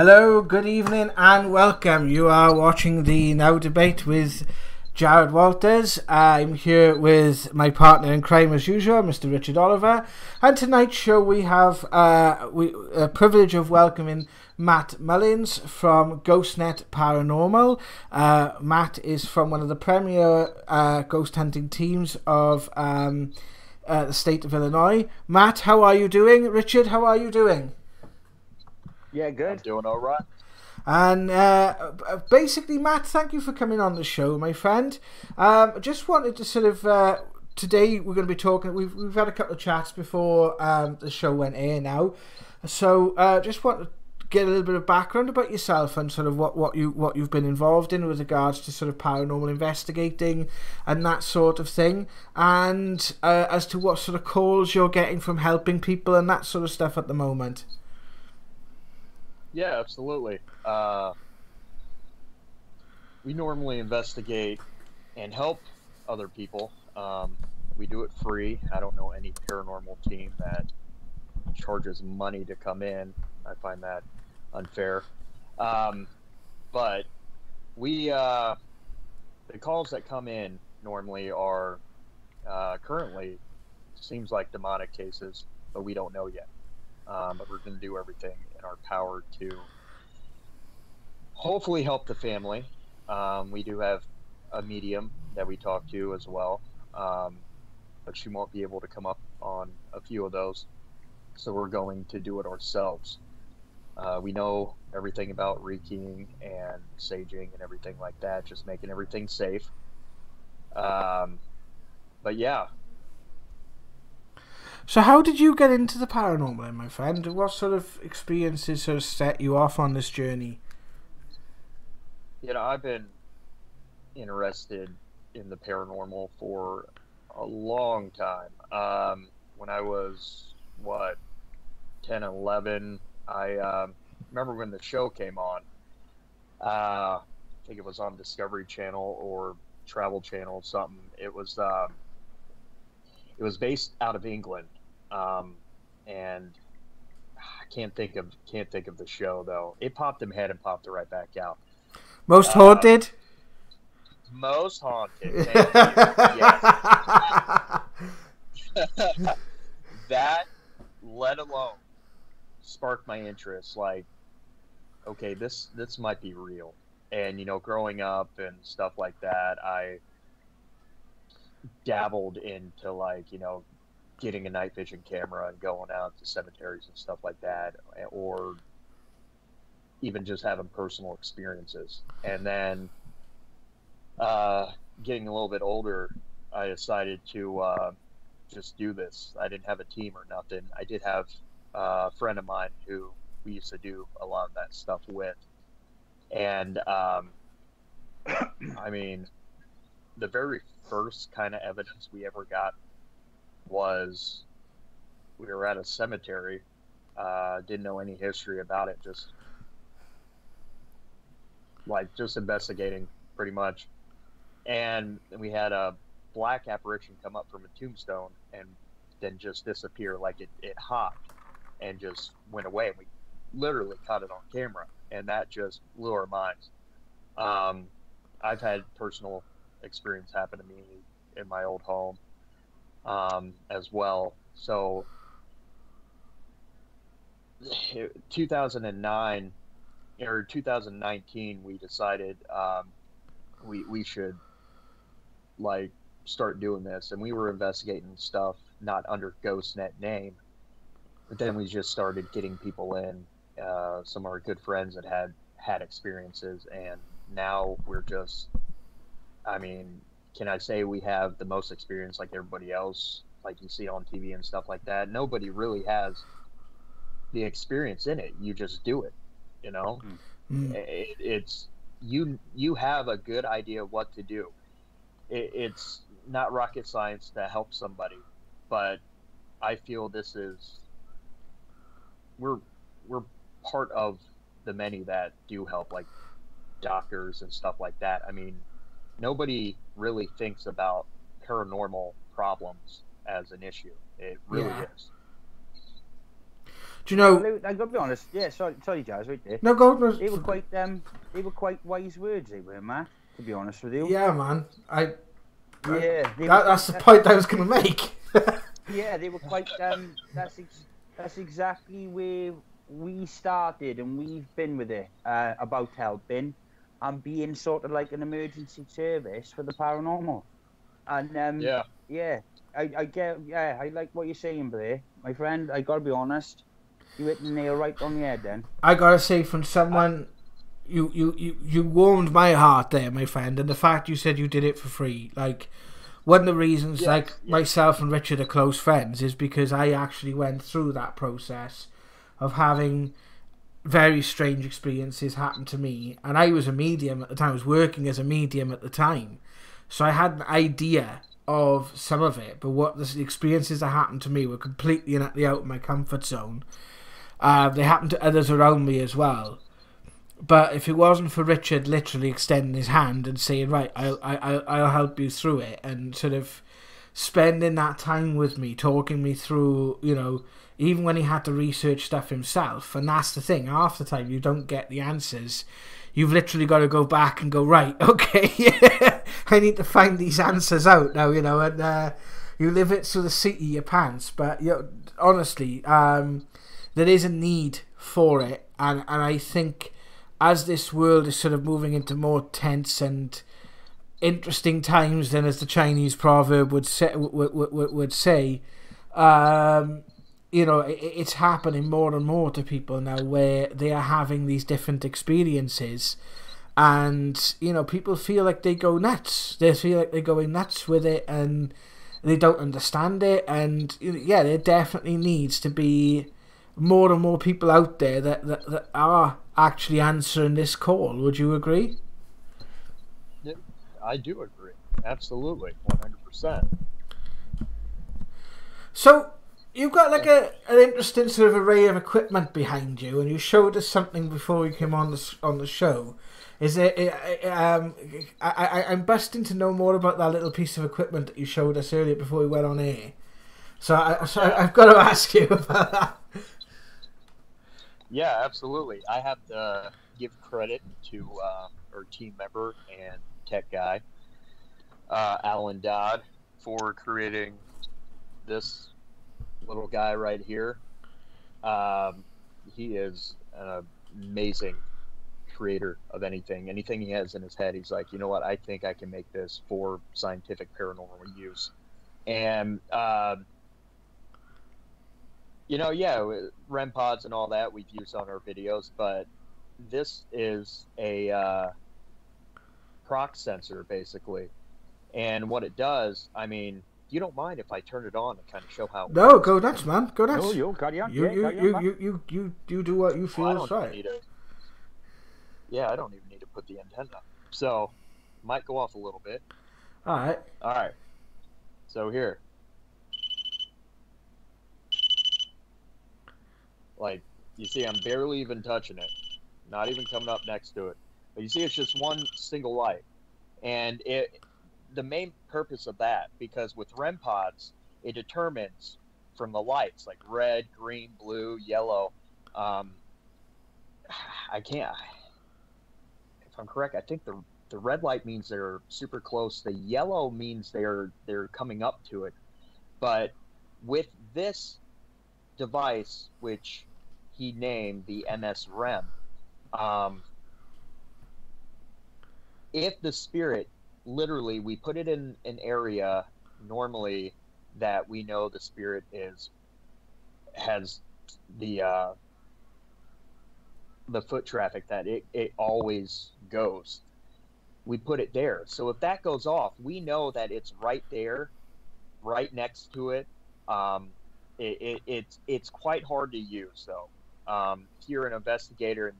Hello, good evening, and welcome. You are watching the Now Debate with Jared Walters. I'm here with my partner in crime, as usual, Mr. Richard Oliver. And tonight's show, we have uh, we, a privilege of welcoming Matt Mullins from GhostNet Paranormal. Uh, Matt is from one of the premier uh, ghost hunting teams of um, uh, the state of Illinois. Matt, how are you doing? Richard, how are you doing? Yeah, good. I'm doing all right. And uh, basically, Matt, thank you for coming on the show, my friend. Um, just wanted to sort of uh, today we're going to be talking. We've we've had a couple of chats before um, the show went air now, so uh, just want to get a little bit of background about yourself and sort of what, what you what you've been involved in with regards to sort of paranormal investigating and that sort of thing, and uh, as to what sort of calls you're getting from helping people and that sort of stuff at the moment. Yeah, absolutely. Uh, we normally investigate and help other people. Um, we do it free. I don't know any paranormal team that charges money to come in. I find that unfair. Um, but we, uh, the calls that come in normally are uh, currently seems like demonic cases, but we don't know yet. Um, but we're going to do everything in our power to hopefully help the family. Um, we do have a medium that we talk to as well, um, but she won't be able to come up on a few of those. So we're going to do it ourselves. Uh, we know everything about rekeying and saging and everything like that, just making everything safe. Um, but yeah, so, how did you get into the paranormal, then, my friend? What sort of experiences sort of set you off on this journey? You know, I've been interested in the paranormal for a long time. Um, when I was, what, 10, 11, I um, remember when the show came on. Uh, I think it was on Discovery Channel or Travel Channel, something. It was um, it was based out of England, um, and I can't think of can't think of the show though. It popped in my head and popped it right back out. Most uh, haunted. Most haunted. that, let alone, sparked my interest. Like, okay, this this might be real. And you know, growing up and stuff like that, I dabbled into like you know getting a night vision camera and going out to cemeteries and stuff like that, or even just having personal experiences. And then uh, getting a little bit older, I decided to uh, just do this. I didn't have a team or nothing. I did have a friend of mine who we used to do a lot of that stuff with. And um, I mean, the very first kind of evidence we ever got was we were at a cemetery. Uh, didn't know any history about it. Just like just investigating, pretty much. And we had a black apparition come up from a tombstone and then just disappear. Like it, it hopped and just went away. And we literally caught it on camera, and that just blew our minds. Um, I've had personal experience happen to me in my old home um, as well. So 2009 or 2019, we decided um, we we should like start doing this, and we were investigating stuff not under GhostNet name, but then we just started getting people in. Uh, some of our good friends that had had experiences, and now we're just, I mean, can I say we have the most experience like everybody else, like you see on TV and stuff like that? Nobody really has the experience in it. You just do it, you know. Mm-hmm. It, it's you you have a good idea of what to do. It, it's not rocket science to help somebody, but I feel this is we're we're part of the many that do help, like doctors and stuff like that. I mean, nobody really thinks about paranormal problems as an issue. It really yeah. is. Do you know? Well, I gotta be honest. Yeah, sorry, sorry, Jazz, right there. No, go. They were quite um, they were quite wise words. They were, man. To be honest with you. Yeah, man. I. Yeah. they That, were- that's the point I was going to make. Yeah, they were quite. Um, that's ex- that's exactly where we started, and we've been with it uh, about helping and being sort of like an emergency service for the paranormal. And um, Yeah. yeah, I, I get. Yeah, I like what you're saying there, my friend. I gotta be honest. You hit the nail right on the head, then. I gotta say, from someone, you, you, you, you warmed my heart there, my friend, and the fact you said you did it for free. Like, one of the reasons, Yes, like, yes. myself and Richard are close friends is because I actually went through that process of having very strange experiences happened to me. And I was a medium at the time, I was working as a medium at the time. So I had an idea of some of it, but what the experiences that happened to me were completely and utterly out of my comfort zone. Uh, they happened to others around me as well. But if it wasn't for Richard literally extending his hand and saying, "Right, I'll, I'll, I'll help you through it," and sort of spending that time with me, talking me through, you know, even when he had to research stuff himself, and that's the thing. Half the time, you don't get the answers. You've literally got to go back and go, right, okay, I need to find these answers out now, you know, and uh, you live it through the seat of your pants. But you know, honestly, um, there is a need for it, and and I think as this world is sort of moving into more tense and interesting times than as the Chinese proverb would say, would, would, would say um, you know, it's happening more and more to people now where they are having these different experiences. And, you know, people feel like they go nuts. They feel like they're going nuts with it and they don't understand it. And, yeah, there definitely needs to be more and more people out there that, that, that are actually answering this call. Would you agree? Yeah, I do agree. Absolutely. 100%. So you've got like a an interesting sort of array of equipment behind you, and you showed us something before we came on the on the show. Is it? Um, I, I I'm busting to know more about that little piece of equipment that you showed us earlier before we went on air. So I so I've got to ask you about that. Yeah, absolutely. I have to give credit to uh, our team member and tech guy, uh, Alan Dodd, for creating this little guy right here. Um, he is an amazing creator of anything. Anything he has in his head, he's like, you know what? I think I can make this for scientific paranormal use. And um, you know, yeah, REM pods and all that we've used on our videos, but this is a uh, prox sensor basically, and what it does, I mean, you don't mind if I turn it on and kind of show how. it No, works? go nuts, man. Go nuts. Oh, you carry on. you, yeah, you, carry you, man. you, you, you, you do what you Well, feel I is don't right. need to. Yeah, I don't even need to put the antenna. up. So, might go off a little bit. All right. All right. So here. Like, you see, I'm barely even touching it. Not even coming up next to it. But you see, it's just one single light. And it, the main purpose of that, because with REM pods, it determines from the lights, like red, green, blue, yellow. Um, I can't. If I'm correct, I think the the red light means they're super close. The yellow means they're they're coming up to it. But with this device, which he named the MS REM, um, if the spirit literally we put it in an area normally that we know the spirit is has the uh, the foot traffic that it, it always goes we put it there. So if that goes off, we know that it's right there, right next to it. Um, it, it it's it's quite hard to use though. Um, if you're an investigator and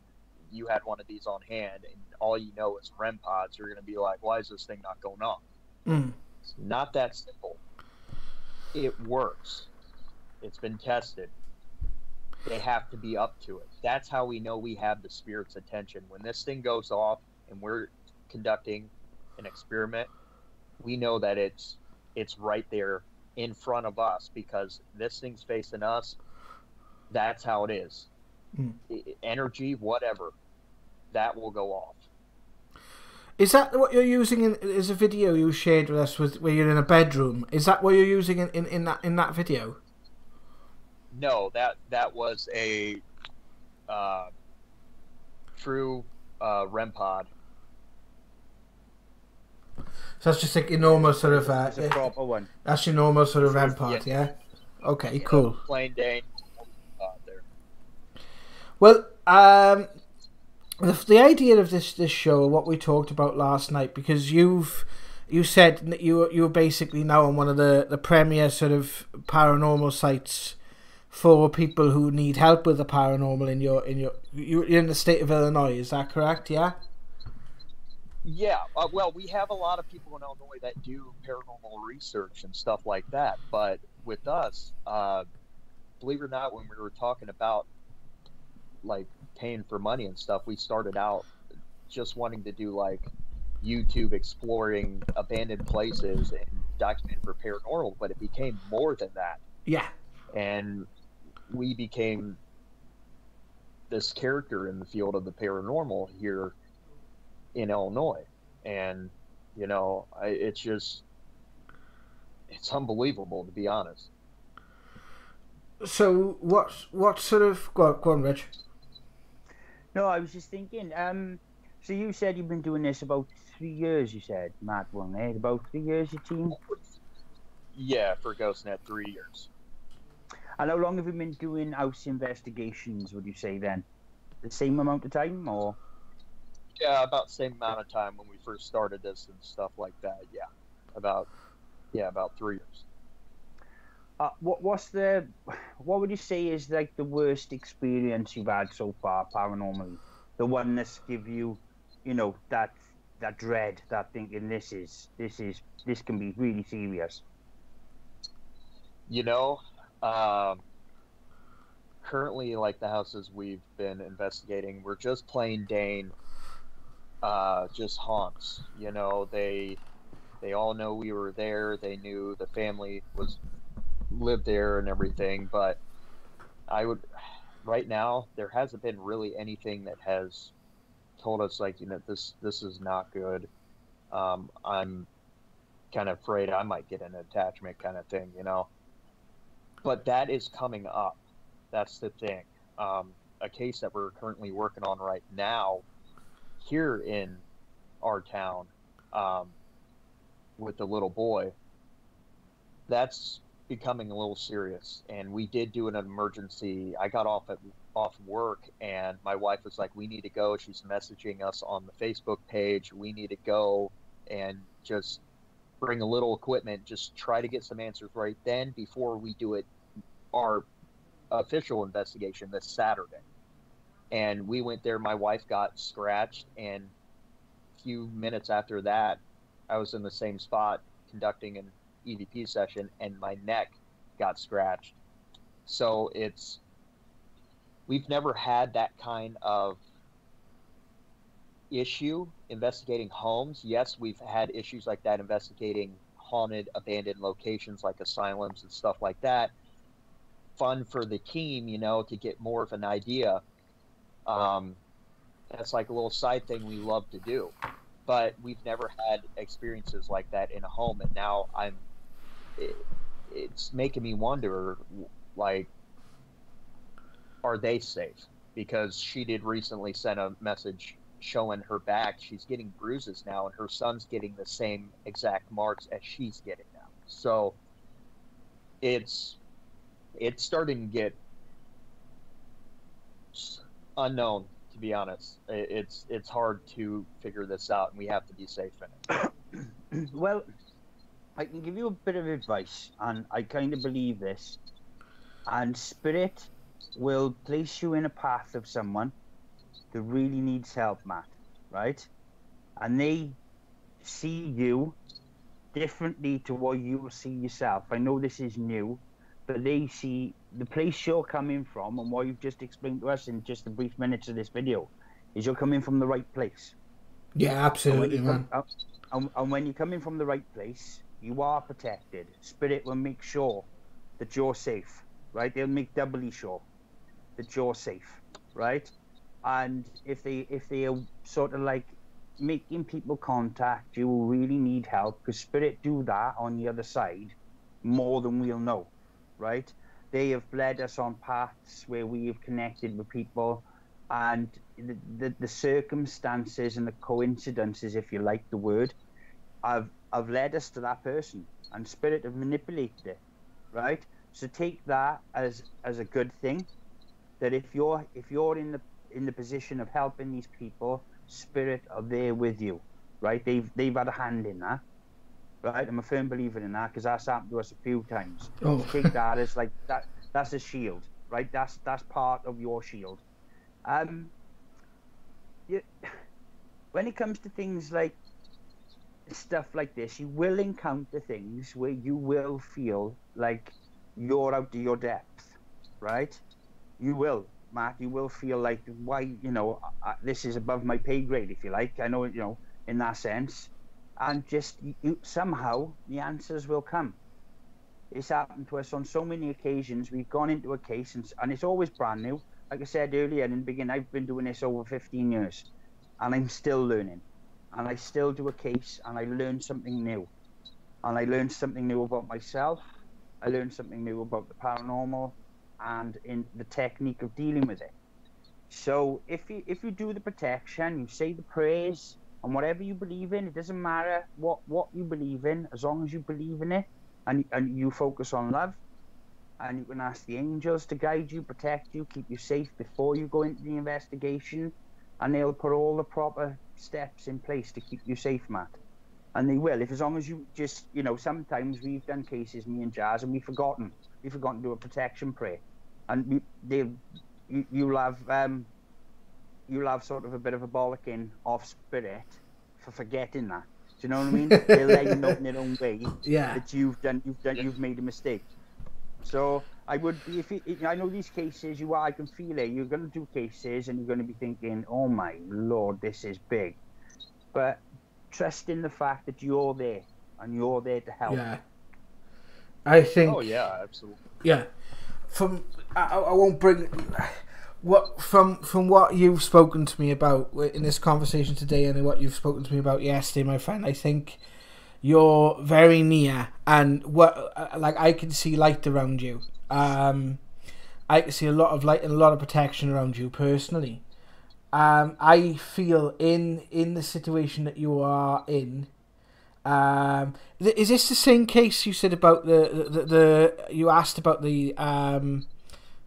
you had one of these on hand and all you know is REM pods, you're going to be like, why is this thing not going off? Mm. It's not that simple. It works. It's been tested. They have to be up to it. That's how we know we have the spirit's attention. When this thing goes off and we're conducting an experiment, we know that it's it's right there in front of us because this thing's facing us. that's how it is. E- Energy, whatever, that will go off. Is that what you're using in is a video you shared with us with where you're in a bedroom? Is that what you're using in, in, in that in that video? No, that that was a uh, true uh, REM pod. So that's just like your normal sort of uh, It's a proper one. that's your normal sort of REM pod, yeah. Okay, You know, cool. plain Dane pod there. Well, um, the, the idea of this this show, what we talked about last night, because you've you said that you you were basically now on one of the the premier sort of paranormal sites for people who need help with the paranormal in your in your you- you're in the state of Illinois. Is that correct? Yeah. Yeah, uh, well, we have a lot of people in Illinois that do paranormal research and stuff like that. But with us, uh, believe it or not, when we were talking about like paying for money and stuff, we started out just wanting to do like YouTube exploring abandoned places and document for paranormal, but it became more than that. Yeah. and we became this character in the field of the paranormal here in Illinois, and you know, I, it's just it's unbelievable to be honest. So what what sort of go on, go on Rich? No, I was just thinking. Um, so you said you've been doing this about three years. You said Matt one, eh? About three years, your team. Yeah, for GhostNet, three years. And how long have you been doing house investigations? Would you say then? The same amount of time, or Yeah, about the same amount of time when we first started this and stuff like that. Yeah, about yeah, about three years. Uh, what? What's the? What would you say is like the worst experience you've had so far paranormally? The one that's give you, you know, that that dread, that thinking this is this is this can be really serious. You know, um, currently, like the houses we've been investigating, we're just plain Dane, uh, just haunts. You know, they they all know we were there. They knew the family was lived there and everything. But I would, right now, there hasn't been really anything that has told us like you know this this is not good. Um, I'm kind of afraid I might get an attachment kind of thing, you know but that is coming up. That's the thing. Um, a case that we're currently working on right now here in our town um, with the little boy. That's becoming a little serious, and we did do an emergency. I got off at off work, and my wife was like, "We need to go." She's messaging us on the Facebook page. We need to go and just bring a little equipment, just try to get some answers right then before we do it our official investigation this Saturday. And we went there, my wife got scratched and a few minutes after that I was in the same spot conducting an EVP session and my neck got scratched. So it's we've never had that kind of issue investigating homes. Yes, we've had issues like that investigating haunted, abandoned locations like asylums and stuff like that. Fun for the team, you know, to get more of an idea. Um, that's like a little side thing we love to do. But we've never had experiences like that in a home, and now I'm. It, it's making me wonder, like, are they safe? Because she did recently send a message showing her back. She's getting bruises now, and her son's getting the same exact marks as she's getting now. So it's it's starting to get unknown, to be honest. It's it's hard to figure this out, and we have to be safe in it. well, I can give you a bit of advice, and I kind of believe this. And spirit will place you in a path of someone that really needs help, Matt, right? And they see you differently to what you will see yourself. I know this is new, but they see the place you're coming from and what you've just explained to us in just the brief minutes of this video is you're coming from the right place. Yeah, absolutely, you man. come- and, and when you're coming from the right place, you are protected. Spirit will make sure that you're safe, right? They'll make doubly sure. that you're safe, right? And if they if they are sort of like making people contact you will really need help because spirit do that on the other side more than we'll know, right? They have led us on paths where we have connected with people and the, the, the circumstances and the coincidences, if you like the word, have, have led us to that person and spirit have manipulated it, right? So take that as as a good thing. That if you're if you're in the in the position of helping these people, spirit are there with you, right? They've they've had a hand in that, right? I'm a firm believer in that because that's happened to us a few times. Oh. Take that as like that. That's a shield, right? That's that's part of your shield. Um, you, when it comes to things like stuff like this, you will encounter things where you will feel like you're out of your depth, right? You will, Matt. You will feel like, why, you know, this is above my pay grade, if you like. I know, you know, in that sense, and just you, somehow the answers will come. It's happened to us on so many occasions. We've gone into a case, and, and it's always brand new. Like I said earlier in the beginning, I've been doing this over 15 years, and I'm still learning. And I still do a case, and I learn something new. And I learn something new about myself. I learn something new about the paranormal, and in the technique of dealing with it. So if you if you do the protection, you say the prayers, and whatever you believe in, it doesn't matter what what you believe in, as long as you believe in it, and and you focus on love, and you can ask the angels to guide you, protect you, keep you safe before you go into the investigation, and they'll put all the proper steps in place to keep you safe, Matt. And they will, if as long as you just, you know, sometimes we've done cases, me and Jazz, and we've forgotten, we've forgotten to do a protection prayer, and we, they, you, you'll have, um, you'll have sort of a bit of a bollocking off spirit for forgetting that. Do you know what I mean? They'll let you know in their own way Yeah. that you've done, you've done, you've made a mistake. So I would be if you, I know these cases you are, I can feel it. You're going to do cases and you're going to be thinking, "Oh my lord, this is big," but trust in the fact that you're there and you're there to help. Yeah. I think. Oh yeah, absolutely. Yeah. From I, I I won't bring what from from what you've spoken to me about in this conversation today and what you've spoken to me about yesterday, my friend. I think you're very near, and what uh, like I can see light around you. Um, I can see a lot of light and a lot of protection around you personally. Um, I feel in in the situation that you are in. Um, th- is this the same case you said about the the, the you asked about the um,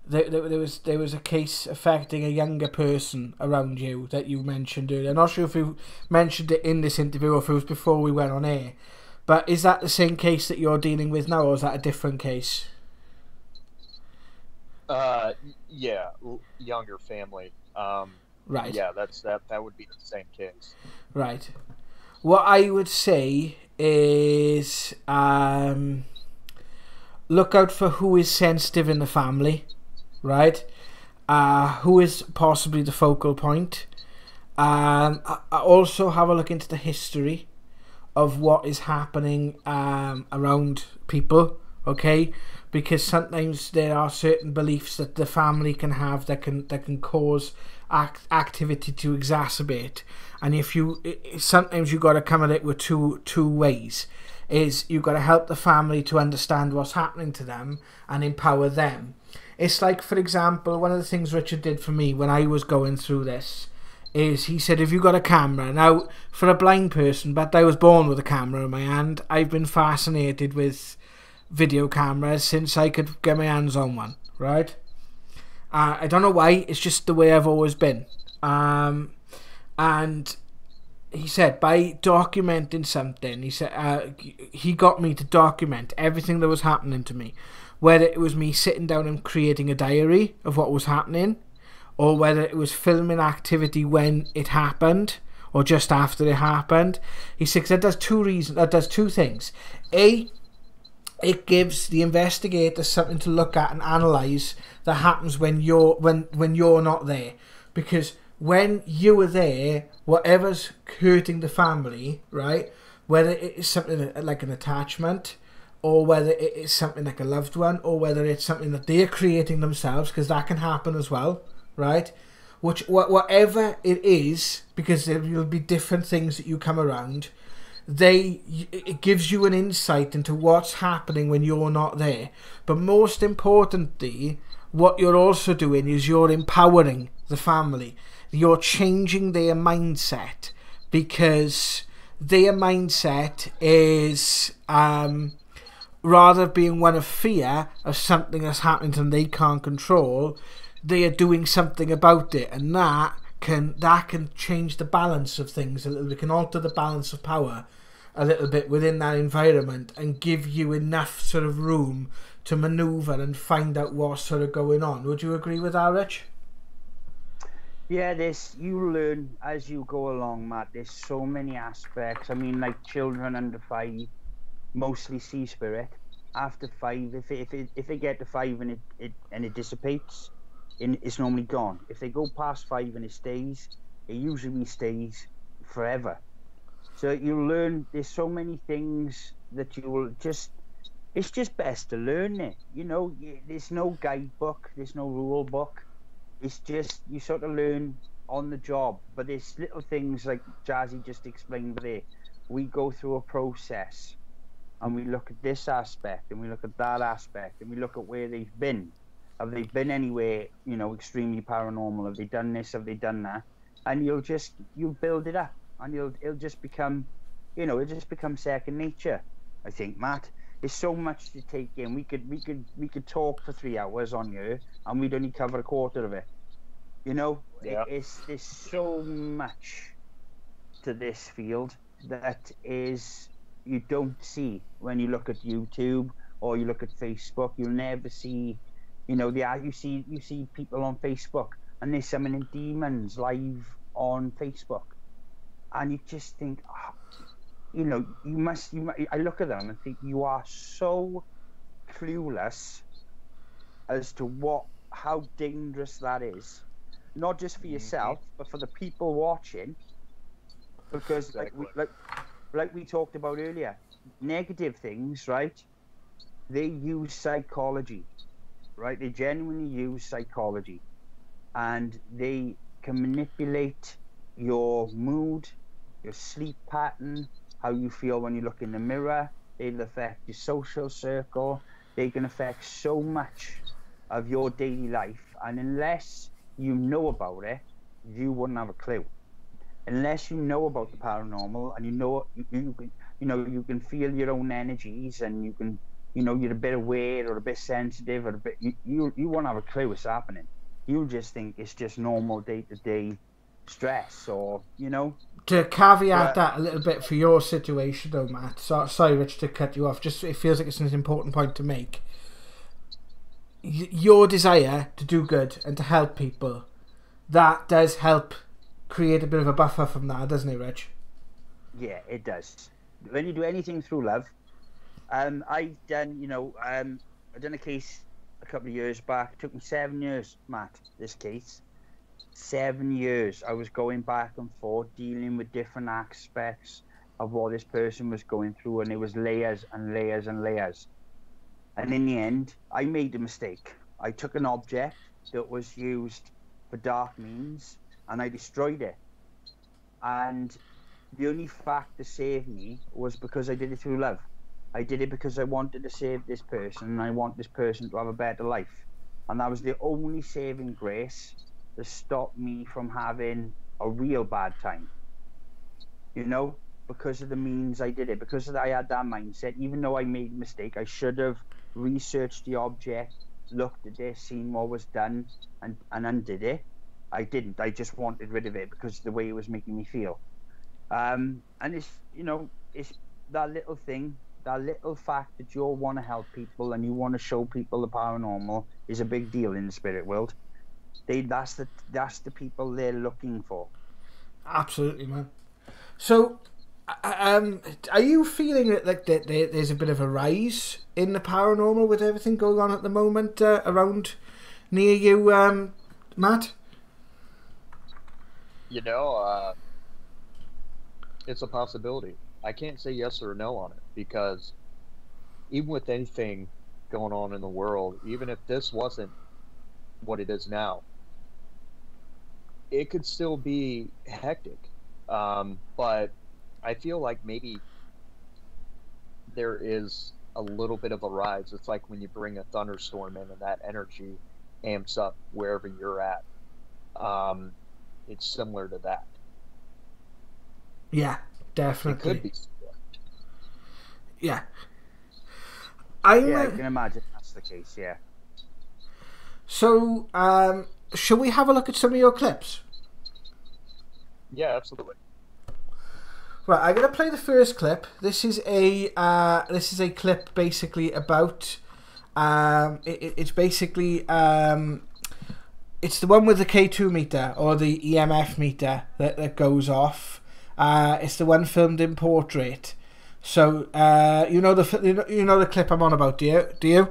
there, there, there was there was a case affecting a younger person around you that you mentioned earlier. I'm not sure if you mentioned it in this interview or if it was before we went on air. But is that the same case that you're dealing with now, or is that a different case? Uh, yeah, younger family. Um, Right. Yeah, that's that. That would be the same case. Right. What I would say is um, look out for who is sensitive in the family, right? Uh, who is possibly the focal point. Um, I, I also have a look into the history of what is happening um, around people, okay? Because sometimes there are certain beliefs that the family can have that can that can cause act, activity to exacerbate. And if you sometimes you got to come at it with two two ways. Is you've got to help the family to understand what's happening to them and empower them. It's like, for example, one of the things Richard did for me when I was going through this is he said, "Have you got a camera?" Now, for a blind person, but I was born with a camera in my hand. I've been fascinated with video cameras since I could get my hands on one. Right? Uh, I don't know why. It's just the way I've always been. Um, and he said by documenting something, he said uh, he got me to document everything that was happening to me, whether it was me sitting down and creating a diary of what was happening, or whether it was filming activity when it happened or just after it happened. He said that does two reasons. That does two things. A, it gives the investigator something to look at and analyze that happens when you're when when you're not there, because when you were there, whatever's hurting the family, right? Whether it is something like an attachment, or whether it is something like a loved one, or whether it's something that they're creating themselves, because that can happen as well, right? Which whatever it is, because there will be different things that you come around. They it gives you an insight into what's happening when you're not there. But most importantly, what you're also doing is you're empowering the family. You're changing their mindset because their mindset is um, rather being one of fear of something that's happening to them they can't control, they are doing something about it, and that can that can change the balance of things a little bit, can alter the balance of power a little bit within that environment and give you enough sort of room to maneuver and find out what's sort of going on. Would you agree with that, Rich? Yeah, this you learn as you go along, Matt. There's so many aspects. I mean, like children under five mostly see spirit. After five, if it, if it, if they get to five and it, it and it dissipates, it's normally gone. If they go past five and it stays, it usually stays forever. So you learn. There's so many things that you will just. It's just best to learn it. You know, there's no guidebook. There's no rule book. It's just you sort of learn on the job. But there's little things like Jazzy just explained there. We go through a process and we look at this aspect and we look at that aspect and we look at where they've been. Have they been anywhere, you know, extremely paranormal? Have they done this? Have they done that? And you'll just you'll build it up and you'll it'll just become you know, it'll just become second nature, I think, Matt. There's so much to take in. We could we could we could talk for three hours on here and we'd only cover a quarter of it. You know? Yeah. It, it's there's so much to this field that is you don't see when you look at YouTube or you look at Facebook. You'll never see, you know, the you see you see people on Facebook and they're summoning demons live on Facebook, and you just think, oh, you know, you must. You, I look at them and think you are so clueless as to what how dangerous that is, not just for mm-hmm. yourself mm-hmm. but for the people watching. Because exactly. like, we, like like we talked about earlier, negative things, right? They use psychology, right? They genuinely use psychology, and they can manipulate your mood, your sleep pattern, how you feel when you look in the mirror. They'll affect your social circle. They can affect so much of your daily life, and unless you know about it, you wouldn't have a clue unless you know about the paranormal and you know you, you can you know you can feel your own energies and you can you know you're a bit aware or a bit sensitive or a bit you you, you won't have a clue what's happening you just think it's just normal day-to-day stress or you know to caveat that a little bit for your situation though matt so, sorry rich to cut you off just it feels like it's an important point to make your desire to do good and to help people that does help create a bit of a buffer from that, doesn't it, Reg? Yeah, it does. When you do anything through love, um, I've done, you know, um, I done a case a couple of years back. It took me seven years, Matt. This case, seven years. I was going back and forth, dealing with different aspects of what this person was going through, and it was layers and layers and layers. And in the end, I made a mistake. I took an object that was used for dark means and I destroyed it. And the only fact that saved me was because I did it through love. I did it because I wanted to save this person and I want this person to have a better life. And that was the only saving grace that stopped me from having a real bad time. You know, because of the means I did it, because I had that mindset, even though I made a mistake, I should have researched the object, looked at it, seen what was done, and, and undid it. I didn't. I just wanted rid of it because the way it was making me feel. Um, and it's you know it's that little thing, that little fact that you want to help people and you want to show people the paranormal is a big deal in the spirit world. They that's the that's the people they're looking for. Absolutely, man. So, um, are you feeling that like that there's a bit of a rise in the paranormal with everything going on at the moment uh, around near you, um, Matt? you know, uh, it's a possibility. I can't say yes or no on it because even with anything going on in the world, even if this wasn't what it is now, it could still be hectic. Um, but I feel like maybe there is a little bit of a rise. It's like when you bring a thunderstorm in and that energy amps up wherever you're at. Um, it's similar to that. Yeah, definitely. It definitely. could be. Yeah. I'm, Yeah, I can imagine that's the case. Yeah. So, um, shall we have a look at some of your clips? Yeah, absolutely. Right, I'm gonna play the first clip. This is a uh, this is a clip basically about um, it, it- it's basically um, it's the one with the K2 meter or the EMF meter that, that goes off. Uh, it's the one filmed in portrait. So uh, you know the you know, you know the clip I'm on about, do you? Do you?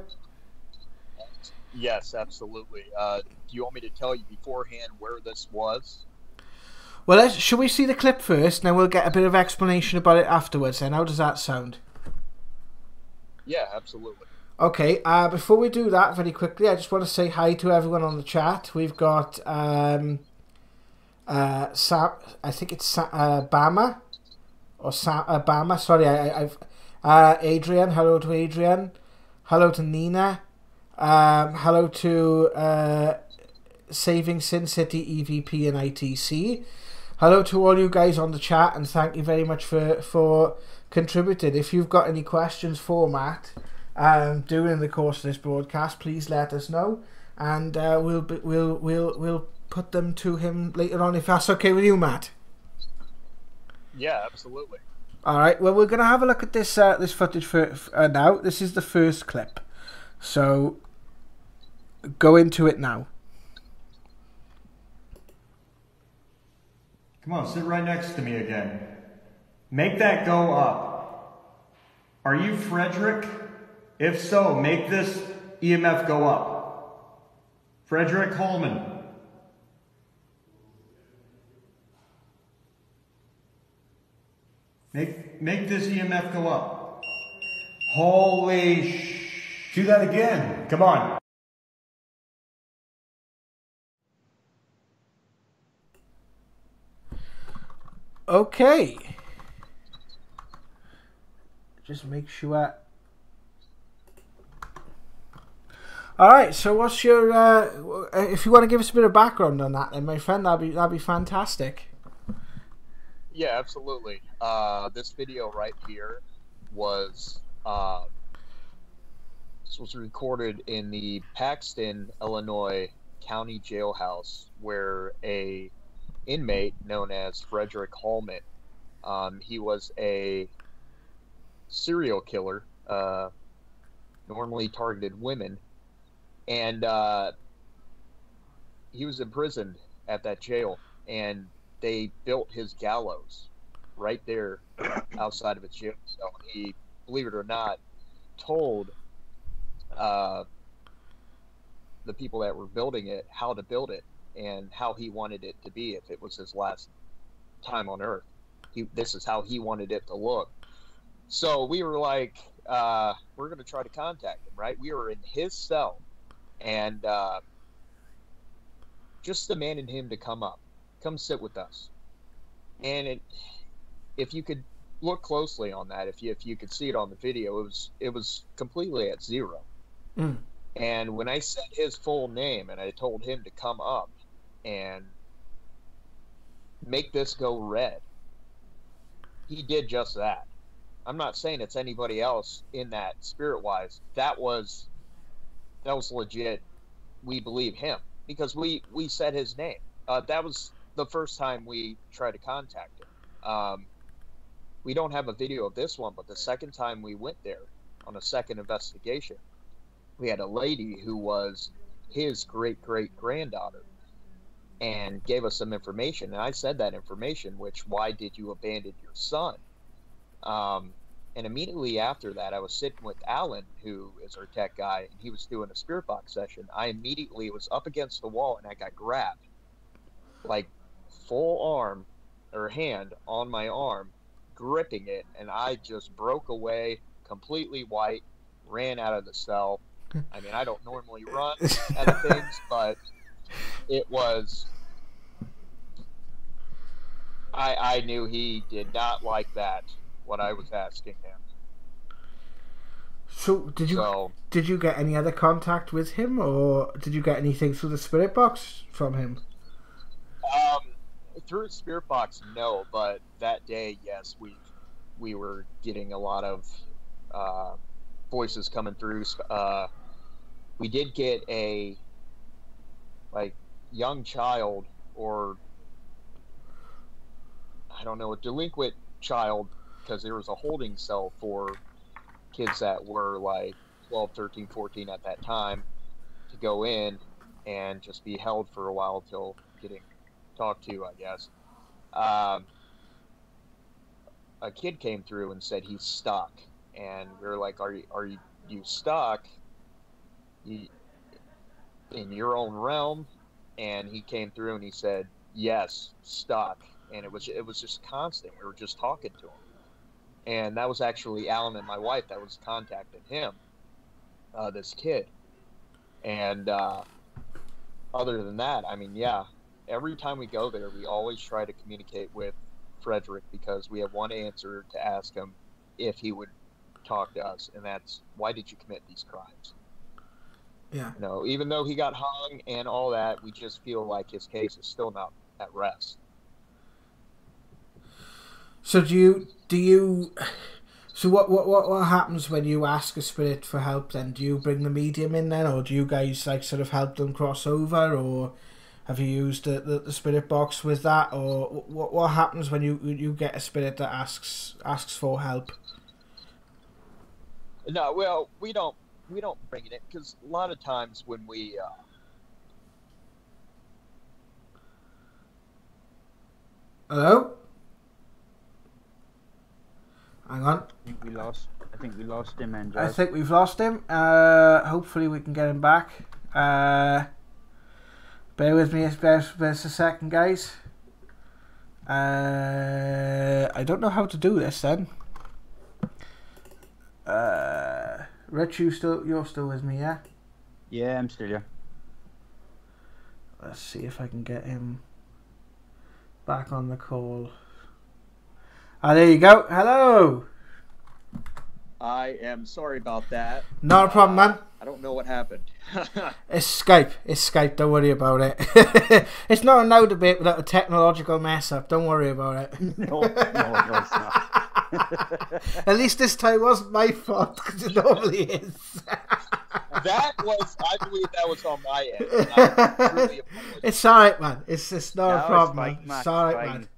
Yes, absolutely. Uh, do you want me to tell you beforehand where this was? Well, let's, should we see the clip first, and then we'll get a bit of explanation about it afterwards. Then, how does that sound? Yeah, absolutely. Okay, uh, before we do that, very quickly, I just want to say hi to everyone on the chat. We've got um, uh, Sam, I think it's Sa- uh, Bama or Sam, uh, Bama. Sorry, I, I, I've uh, Adrian. Hello to Adrian. Hello to Nina. Um, hello to uh, Saving Sin City EVP and ITC. Hello to all you guys on the chat, and thank you very much for for contributing. If you've got any questions for Matt um, during the course of this broadcast, please let us know, and uh, we'll be, we'll we'll we'll put them to him later on if that's okay with you, Matt. Yeah, absolutely. All right. Well, we're gonna have a look at this uh, this footage for uh, now. This is the first clip, so go into it now. Come on, sit right next to me again. Make that go up. Are you Frederick? If so, make this EMF go up. Frederick Holman. Make make this EMF go up. Holy sh! Do that again. Come on. Okay. Just make sure. All right. So, what's your? Uh, if you want to give us a bit of background on that, then, my friend, that'd be that'd be fantastic. Yeah, absolutely. Uh, this video right here was uh, this was recorded in the Paxton, Illinois County Jailhouse, where a inmate known as Frederick Hallman. Um, he was a serial killer, uh, normally targeted women, and uh, he was imprisoned at that jail. And they built his gallows right there outside of his jail cell. He, believe it or not, told uh, the people that were building it how to build it and how he wanted it to be if it was his last time on Earth. He, this is how he wanted it to look. So we were like, uh, we're going to try to contact him, right? We were in his cell and uh, just demanding him to come up, come sit with us. And it, if you could look closely on that, if you if you could see it on the video, it was it was completely at zero. Mm. And when I said his full name and I told him to come up and make this go red, he did just that. I'm not saying it's anybody else in that spirit wise. That was that was legit. We believe him because we we said his name. Uh, that was the first time we tried to contact him. Um, we don't have a video of this one, but the second time we went there on a second investigation, we had a lady who was his great great granddaughter and gave us some information. And I said that information, which why did you abandon your son? Um, and immediately after that, I was sitting with Alan, who is our tech guy, and he was doing a spirit box session. I immediately was up against the wall and I got grabbed, like full arm or hand on my arm, gripping it, and I just broke away completely white. ran out of the cell. I mean, I don't normally run out of things, but it was. I I knew he did not like that. What I was asking him. So did you So did you get any other contact with him, or did you get anything through the spirit box from him? Um, through Spirit Box, no, but that day, yes, we we were getting a lot of uh, voices coming through. Uh, we did get a like young child or I don't know a delinquent child because there was a holding cell for kids that were like 12, 13, 14 at that time to go in and just be held for a while till getting talked to, I guess. Um, a kid came through and said he's stuck, and we were like, "Are you are you, you stuck? You, in your own realm?" And he came through and he said, "Yes, stuck." And it was it was just constant. We were just talking to him, and that was actually Alan and my wife that was contacting him, uh, this kid, and uh, other than that, I mean, yeah, every time we go there, we always try to communicate with Frederick because we have one answer to ask him if he would talk to us, and that's why did you commit these crimes? Yeah. You know, even though he got hung and all that, we just feel like his case is still not at rest. So do you do you? So what what what what happens when you ask a spirit for help? Then do you bring the medium in then, or do you guys like sort of help them cross over, or have you used the, the, the spirit box with that, or what what happens when you you get a spirit that asks asks for help? No, well, we don't we don't bring it in because a lot of times when we uh, Hello. Hang on. I think we lost. I think we lost him, and I think we've lost him. Uh, hopefully we can get him back. Uh, bear with me just a second, guys. Uh, I don't know how to do this then. Uh, Rich, you still you're still with me, yeah? yeah, I'm still here. Let's see if I can get him back on the call. Ah, there you go. Hello. I am sorry about that. Not a problem, man. I don't know what happened. It's Skype. It's Skype. Don't worry about it. it's not a now debate without a technological mess up. Don't worry about it. No, no, no, it's not. At least this time wasn't my fault because it normally is. that was I believe that was on my end. really it's alright, man. It's it's not No, a it's problem. fine, man. It's alright, fine. man.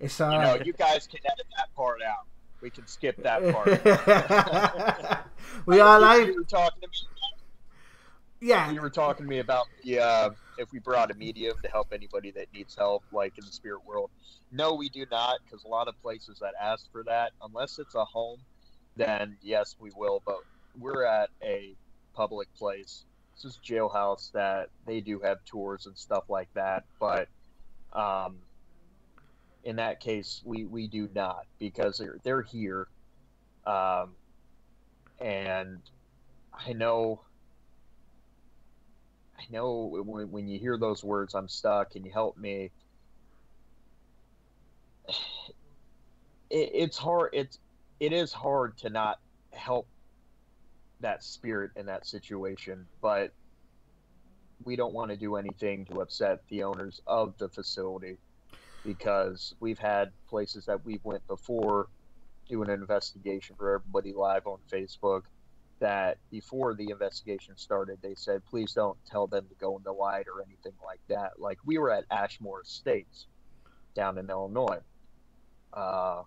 It's you know, you guys can edit that part out. We can skip that part. we are live. You were talking to me. Yeah. You were talking to me about the uh, if we brought a medium to help anybody that needs help, like in the spirit world. No, we do not, because a lot of places that ask for that, unless it's a home, then yes, we will. But we're at a public place. This is jailhouse that they do have tours and stuff like that, but um, in that case, we we do not because they're they're here, um, and I know. I know when, when you hear those words, I'm stuck, Can you help me. It, it's hard. It's it is hard to not help that spirit in that situation, but we don't want to do anything to upset the owners of the facility because we've had places that we went before doing an investigation for everybody live on Facebook that before the investigation started they said please don't tell them to go in the light or anything like that. Like we were at ashmore estates down in illinois uh,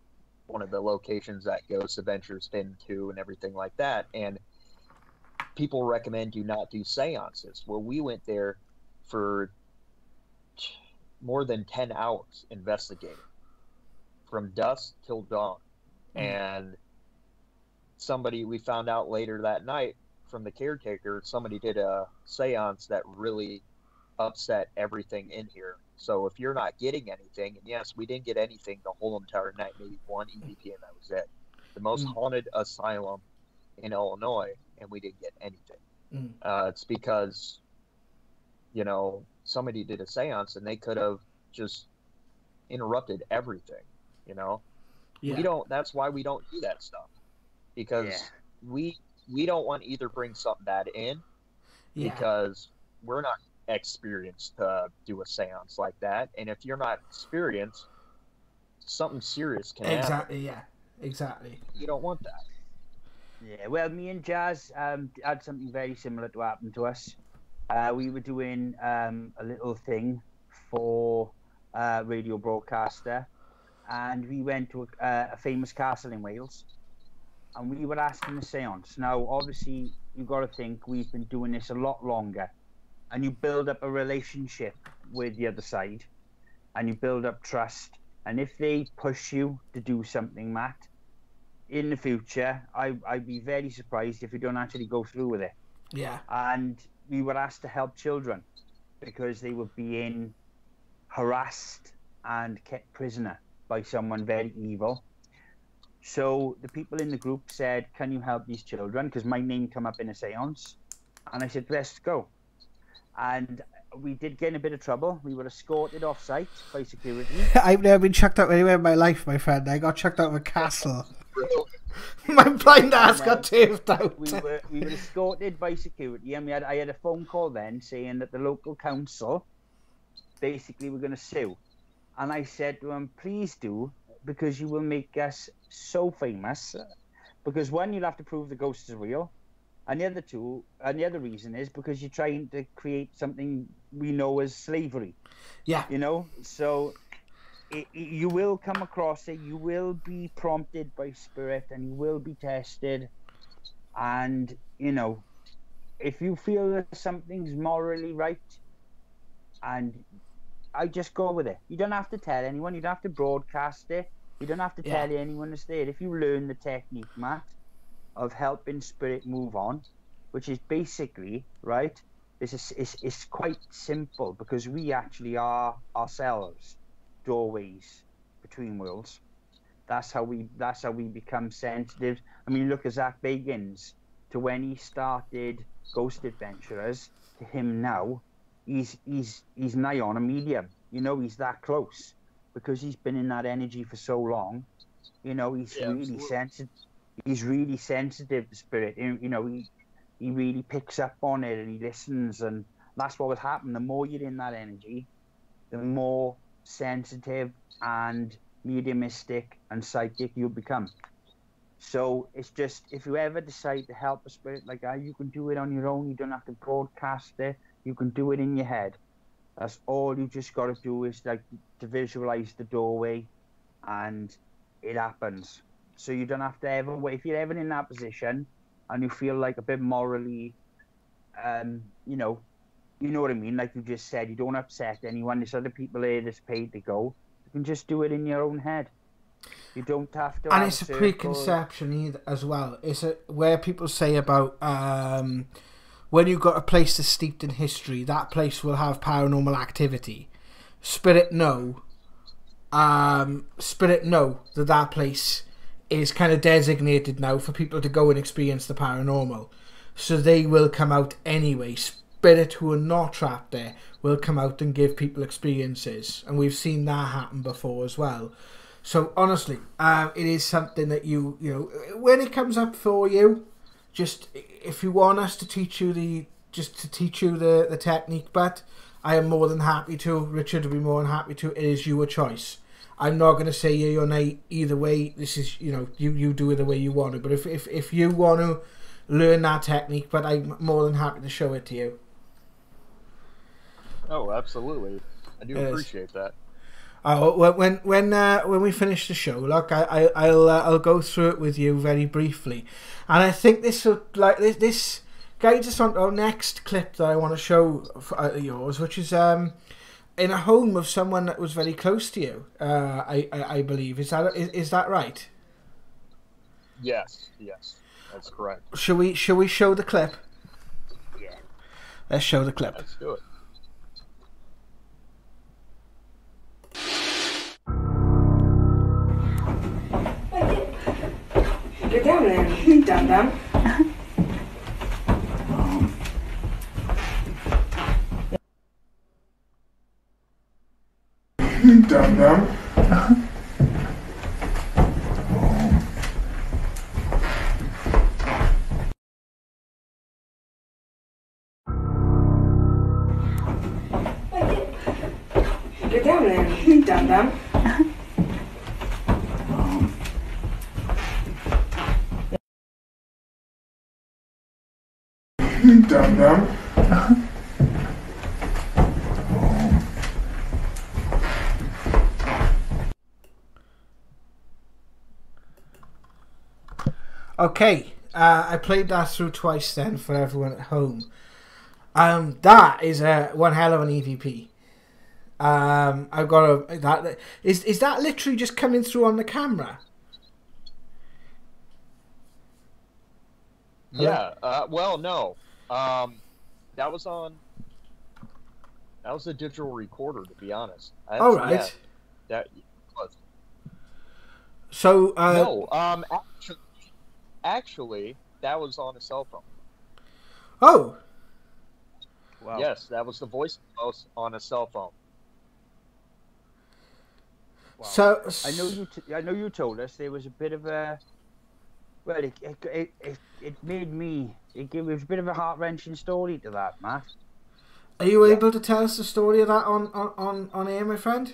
one of the locations that ghost adventures into and everything like that. And people recommend you not do seances. Well we went there for more than 10 hours investigating from dusk till dawn. And somebody we found out later that night from the caretaker somebody did a seance that really upset everything in here so if you're not getting anything and yes we didn't get anything the whole entire night maybe one evp and that was it the most Mm. haunted asylum in illinois and we didn't get anything. Mm. Uh, it's because, you know, somebody did a seance and they could have just interrupted everything. You know, Yeah. we don't. That's why we don't do that stuff because Yeah. we we don't want to either bring something bad in yeah. because we're not experienced to do a seance like that. And if you're not experienced, something serious can happen. Exactly. Yeah. Exactly. You don't want that. Yeah, well, me and Jazz um, had something very similar to happen to us. Uh, we were doing um, a little thing for uh, radio broadcaster, and we went to a, uh, a famous castle in Wales, and we were asking the seance. Now, obviously, you've got to think we've been doing this a lot longer, and you build up a relationship with the other side, and you build up trust. And if they push you to do something, Matt, in the future, I, I'd be very surprised if you don't actually go through with it. Yeah. And we were asked to help children because they were being harassed and kept prisoner by someone very evil. So the people in the group said, "Can you help these children?" Because my name come up in a séance, and I said, "Let's go." And we did get in a bit of trouble. We were escorted off site by security. I've never been chucked out anywhere in my life, my friend. I got chucked out of a castle. my blind ass got turfed out. we were we were escorted by security, and we had I had a phone call then saying that the local council basically were going to sue, and I said to them, please do because you will make us so famous. Because one, you'll have to prove the ghost is real, and the other two, and the other reason is because you're trying to create something we know as slavery. Yeah. You know, so it, it- you will come across it. You will be prompted by spirit, and you will be tested. And you know, if you feel that something's morally right, and I just go with it. You don't have to tell anyone. You don't have to broadcast it. You don't have to Yeah. tell anyone it's there. If you learn the technique, Matt, of helping spirit move on, which is basically right. This is it's, it's quite simple because we actually are ourselves doorways between worlds. That's how we that's how we become sensitive. I mean, look at Zach Bagans to when he started Ghost Adventures to him now, he's he's he's nigh on a medium. You know, he's that close because he's been in that energy for so long. You know, he's Yeah, really absolutely. sensitive. He's really sensitive to spirit. You you know, he he really picks up on it and he listens, and that's what will happen. The more you're in that energy, the more sensitive and mediumistic and psychic you become. So it's just if you ever decide to help a spirit like that, you can do it on your own. You don't have to broadcast it. You can do it in your head. That's all you just got to do is like to visualize the doorway, and it happens. So you don't have to ever wait. If you're ever in that position and you feel like a bit morally, um, you know, you know what I mean. Like you just said, you don't upset anyone. There's other people here that's paid to go. You can just do it in your own head. You don't have to. and have it's a circle. preconception either as well. It's a, where people say about um, when you've got a place that's steeped in history, that place will have paranormal activity. Spirit know, um, spirit know that that place is kind of designated now for people to go and experience the paranormal, so they will come out anyway. Spirit who are not trapped there will come out and give people experiences, and we've seen that happen before as well. So honestly, um, it is something that you you know when it comes up for you, just if you want us to teach you the just to teach you the the technique, but I am more than happy to. Richard will be more than happy to. It is your choice. I'm not going to say yay or nay either way. This is you know you you do it the way you want to. But if if if you want to learn that technique, but I'm more than happy to show it to you. Oh, absolutely. I do appreciate that. Oh, when when when uh, when we finish the show, look, I, I I'll uh, I'll go through it with you very briefly, and I think this will like this this guides us on to our next clip that I want to show for, uh, yours, which is um in a home of someone that was very close to you. Uh, I, I I believe is that is, is that right? Yes, yes, that's correct. Shall we shall we show the clip? Yeah. Let's show the clip. Let's do it. Get down there, dum dum. dum dum. Okay, uh, I played that through twice then for everyone at home. Um, that is a one hell of an EVP. Um, I've got a that is is that literally just coming through on the camera? Hello? Yeah. Uh, well, no. Um, that was on. That was a digital recorder, to be honest. That's- All right. yeah, that was. So uh, no. Um. Actually, actually, that was on a cell phone. oh, Wow. Yes, that was the voice on a cell phone. Wow. so I know you. T- I know you told us there was a bit of a. Well, it it it, it, it made me. It gave it was a bit of a heart wrenching story to that, Matt. Are you able to tell us the story of that on on on, on air, my friend?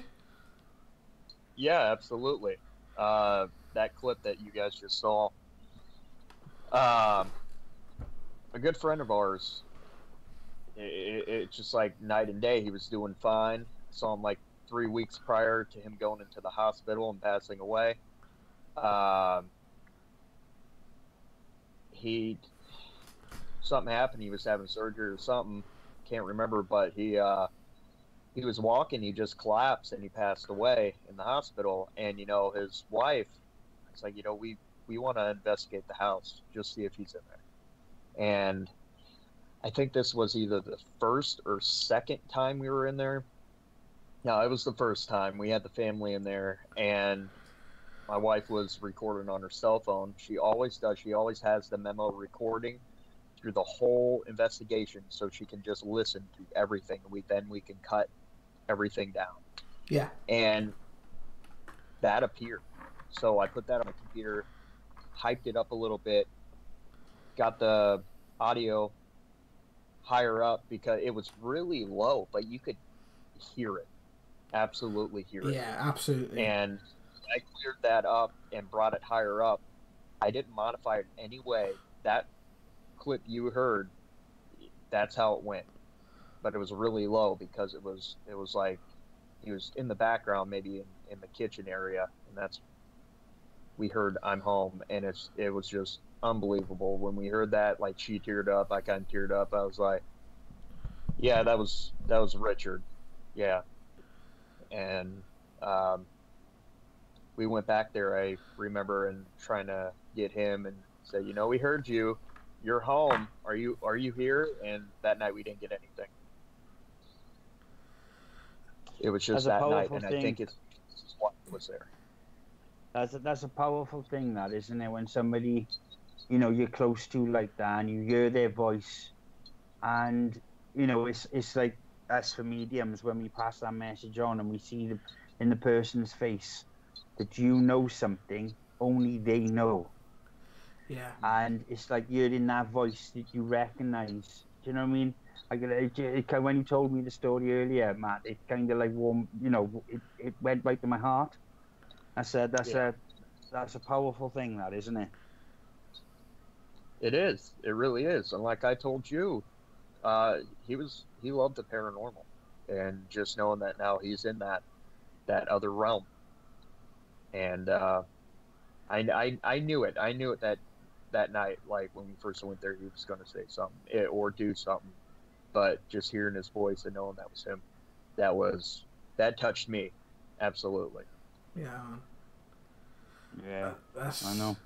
Yeah, absolutely. Uh, that clip that you guys just saw. Um, a good friend of ours. It, it, it's just like night and day. He was doing fine. Saw him like three weeks prior to him going into the hospital and passing away. Um, he something happened. He was having surgery or something. Can't remember, but he uh, he was walking. He just collapsed and he passed away in the hospital. And you know, his wife. It's like you know we we want to investigate the house, just see if he's in there. And I think this was either the first or second time we were in there. No, it was the first time. We had the family in there, and my wife was recording on her cell phone. She always does. She always has the memo recording through the whole investigation, so she can just listen to everything. We then we can cut everything down. Yeah. And that appeared. So I put that on my computer, hyped it up a little bit, got the audio higher up because it was really low, but you could hear it. Absolutely hear it. Yeah, absolutely. And I cleared that up and brought it higher up. I didn't modify it in any way. That clip you heard, that's how it went. But it was really low because it was it was like he was in the background, maybe in, in the kitchen area, and that's we heard "I'm home," and it's it was just unbelievable when we heard that. Like she teared up, I kind of teared up. I was like, "Yeah, that was that was Richard." Yeah, and um, we went back there. I remember and trying to get him and say, "You know, we heard you. You're home. Are you are you here?" And that night we didn't get anything. It was just That's that night, and I think it's, it's what was there. That's a, that's a powerful thing, that isn't it? When somebody, you know, you're close to like that, and you hear their voice, and you know, it's it's like us for mediums when we pass that message on and we see the in the person's face that you know something only they know, yeah. and it's like hearing that voice that you recognise. Do you know what I mean? Like it, it, it, when you told me the story earlier, Matt, it kind of like warm, you know, it, it went right to my heart. I said that's Yeah. a that's a powerful thing, that isn't it? It is. It really is. And like I told you, uh, he was he loved the paranormal, and just knowing that now he's in that that other realm, and uh, I, I I knew it. I knew it that that night. Like when we first went there, he was going to say something eh, or do something, but just hearing his voice and knowing that was him, that was that touched me, absolutely. Yeah. Yeah, That's, I know.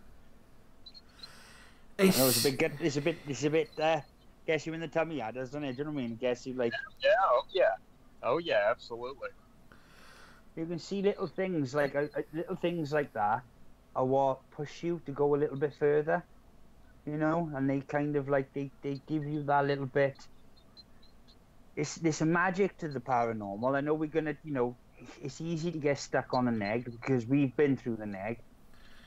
It's, I know it's a bit get it's a bit it's a bit uh, gets you in the tummy, yeah, doesn't it? Do you know what I mean? Gets you like Yeah. Oh yeah. Oh yeah. Absolutely. you can see little things like uh, uh, little things like that are what push you to go a little bit further, you know, and they kind of like they, they give you that little bit. It's there's a magic to the paranormal. I know we're gonna, you know, it's easy to get stuck on the neg because we've been through the neg,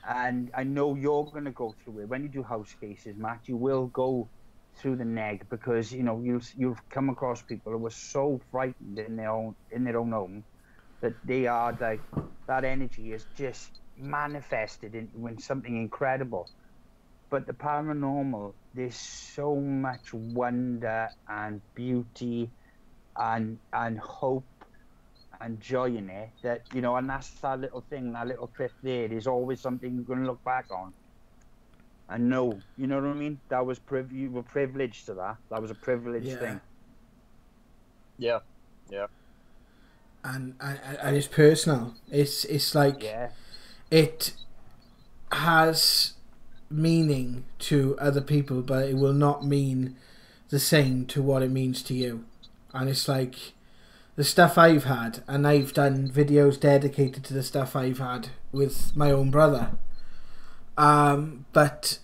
and I know you're gonna go through it when you do house cases, Matt. You will go through the neg because you know you've you've come across people who were so frightened in their own in their own home that they are like that energy is just manifested in when something incredible. But the paranormal, there's so much wonder and beauty and and hope and joy in it that you know, and that's that little thing, that little trip there. There's always something you're going to look back on and know. You know what I mean? That was priv- you were privileged to that. That was a privileged Yeah. thing. Yeah, yeah. and, and and it's personal. It's it's like Yeah, it has meaning to other people, but it will not mean the same to what it means to you. And it's like the stuff I've had, and I've done videos dedicated to the stuff I've had with my own brother. Um, but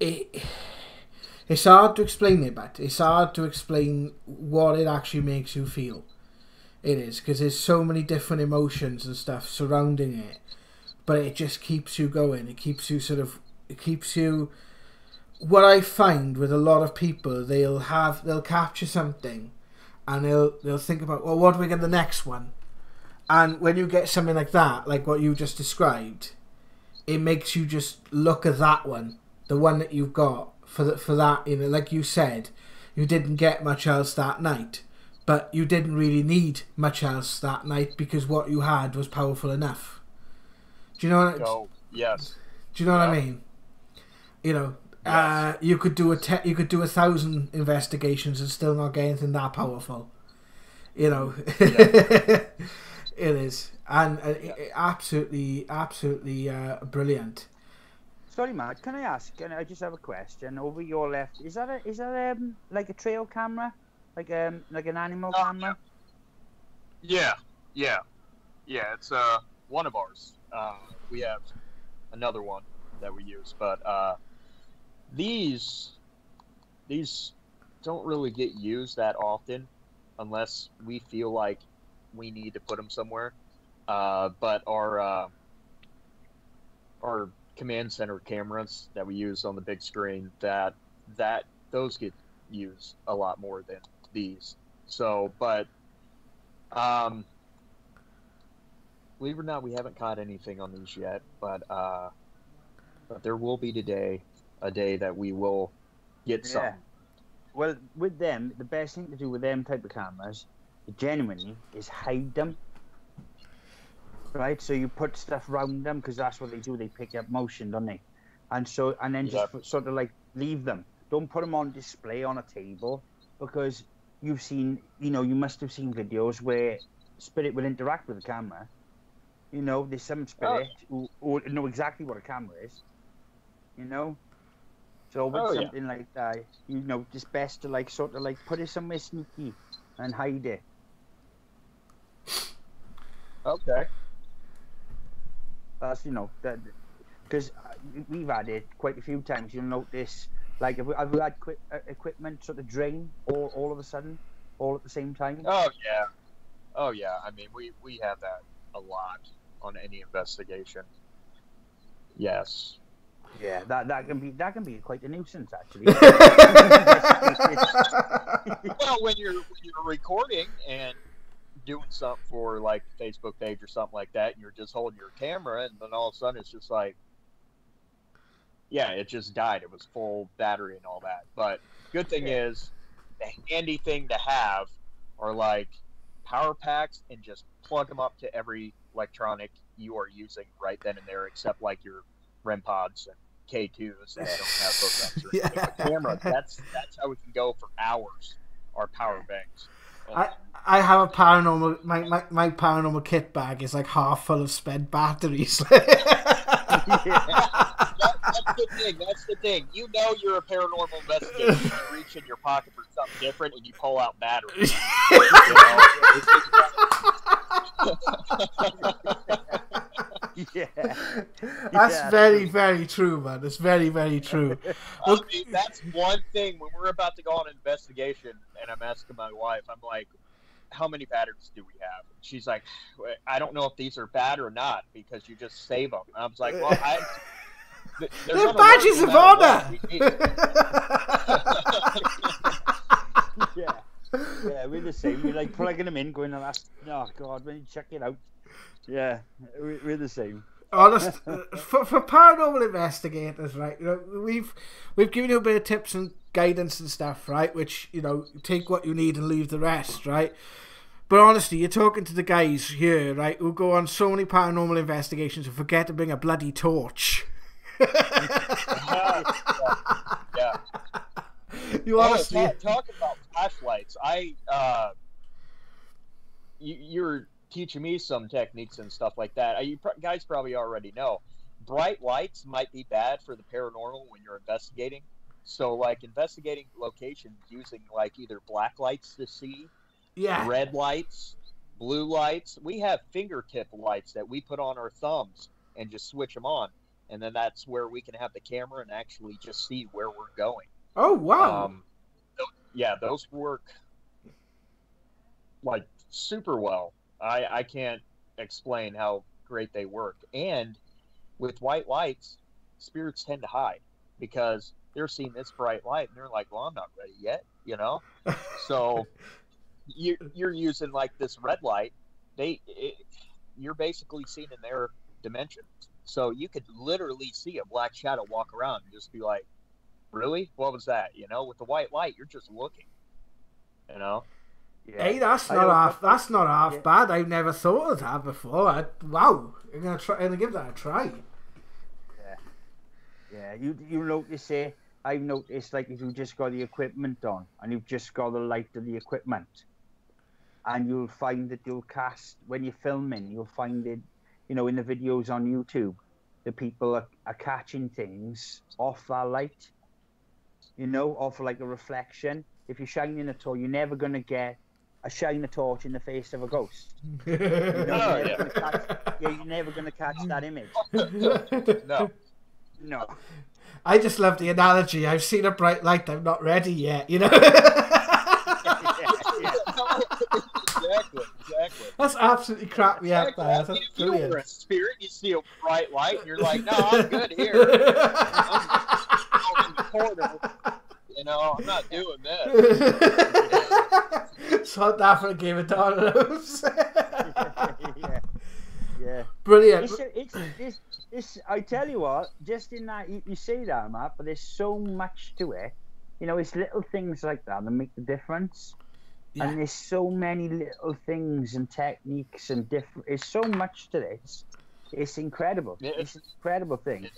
it it's hard to explain it, but it's hard to explain what it actually makes you feel. It is because there's so many different emotions and stuff surrounding it but it just keeps you going. It keeps you sort of, it keeps you. What I find with a lot of people, they'll have, they'll capture something, and they'll they'll think about, well, what do we get the next one? And when you get something like that, like what you just described, it makes you just look at that one, the one that you've got for the, for that. You know, like you said, you didn't get much else that night, but you didn't really need much else that night because what you had was powerful enough. Do you know what? Oh, yes. Do you know what I mean? You know, uh, you could do a te- you could do a thousand investigations and still not get anything that powerful. You know, it is, and uh, it- it absolutely, absolutely uh, brilliant. Sorry, Matt. Can I ask? Can I just have a question? Over your left, is that a is that um like a trail camera, like um like an animal Oh, camera? Yeah, yeah, yeah. It's uh one of ours. Uh, we have another one that we use, but uh, these these don't really get used that often unless we feel like we need to put them somewhere. Uh, but our uh, our command center cameras that we use on the big screen that that those get used a lot more than these. So, but um, believe it or not, we haven't caught anything on these yet, but uh, but there will be today a day that we will get some. Yeah. Well, with them, the best thing to do with them type of cameras, genuinely, is hide them. Right, so you put stuff around them because that's what they do. They pick up motion, don't they? And so, and then just sort of like leave them. Don't put them on display on a table because you've seen, you know, you must have seen videos where spirit will interact with the camera. You know, there's some spirit who, who know exactly what a camera is. You know, so with Oh, yeah. something like that, you know, it's best to like sort of like put it somewhere sneaky and hide it. Okay. That's you know that because we've had it quite a few times. You'll notice like if we, have we had equi- uh, equipment sort of drain all all of a sudden, all at the same time. Oh yeah. Oh yeah. I mean, we we have that a lot on any investigation. Yes. Yeah, that that can be that can be quite a nuisance actually. well, when you're when you're recording and doing something for like Facebook page or something like that, and you're just holding your camera, and then all of a sudden it's just like, yeah, it just died. It was full battery and all that. But good thing Yeah. is, the handy thing to have are like power packs, and just plug them up to every electronic you are using right then and there, except like your REM pods and K2s that don't have hookups or Yeah. camera, that's that's how we can go for hours. Our power banks. I um, I have a paranormal my, my, my paranormal kit bag is like half full of spent batteries. that, that's the thing. That's the thing. You know you're a paranormal investigator. You reach in your pocket for something different, and you pull out batteries. You know? It's yeah, That's Yeah. very very true, man. It's very very true. I mean, that's one thing. When we're about to go on an investigation, and I'm asking my wife, I'm like, "How many batteries do we have?" She's like, "I don't know if these are bad or not because you just save them." I was like, "Well, I." th- they're They're badges of no honor. what. We need- yeah, yeah. We're the same. You we're like plugging them in, going, that's, oh God, when you check it out. Yeah, we- we're the same. honest for, for paranormal investigators, right? You know, we've we've given you a bit of tips and guidance and stuff, right? Which you know, take what you need and leave the rest, right? But honestly, you're talking to the guys here, right, who go on so many paranormal investigations and forget to bring a bloody torch. yeah. You Oh, honestly, talk, talk about flashlights. I uh, you, you're teaching me some techniques and stuff like that. You pr- guys probably already know. Bright lights might be bad for the paranormal when you're investigating. So, like investigating locations using like either black lights to see, yeah, red lights, blue lights. We have fingertip lights that we put on our thumbs and just switch them on, and then that's where we can have the camera and actually just see where we're going. Oh wow! Um, yeah, those work like super well. I I can't explain how great they work. And with white lights, spirits tend to hide because they're seeing this bright light and they're like, "Well, I'm not ready yet," you know. So you you're using like this red light. They it, you're basically seeing in their dimension. So you could literally see a black shadow walk around and just be like, "Really? What was that?" You know, with the white light, you're just looking. You know. Yeah. Hey, that's not half. That's not half Yeah. bad. I've never thought of that before. I, wow, I'm gonna try. I'm gonna give that a try. Yeah, yeah. you you notice it. I've noticed like if you just got the equipment on and you've just got the light of the equipment, and you'll find that you'll cast when you're filming, you'll find it, you know, in the videos on YouTube, the people are, are catching things off that light. You know, off like a reflection. If you're shining a torch, you're never gonna get a shine a torch in the face of a ghost. You know, Oh, you're, yeah. never gonna catch, yeah, you're never gonna catch that image. No. No. I just love the analogy. I've seen a bright light. I'm not ready yet. You know. exactly. Exactly. That's absolutely crap me up Exactly. there. That's mean, if you were brilliant. a spirit, you see a bright light, and you're like, "No, I'm good here." I'm out in the corner. You know, I'm not doing this. so that for a game of dominoes. yeah. Yeah. Brilliant. It's, it's, it's, it's, I tell you what, just in that, you, you say that, Matt, but there's so much to it. You know, it's little things like that that make the difference. Yeah. And there's so many little things and techniques and different. There's so much to this. It's incredible. Yeah, It's an incredible thing.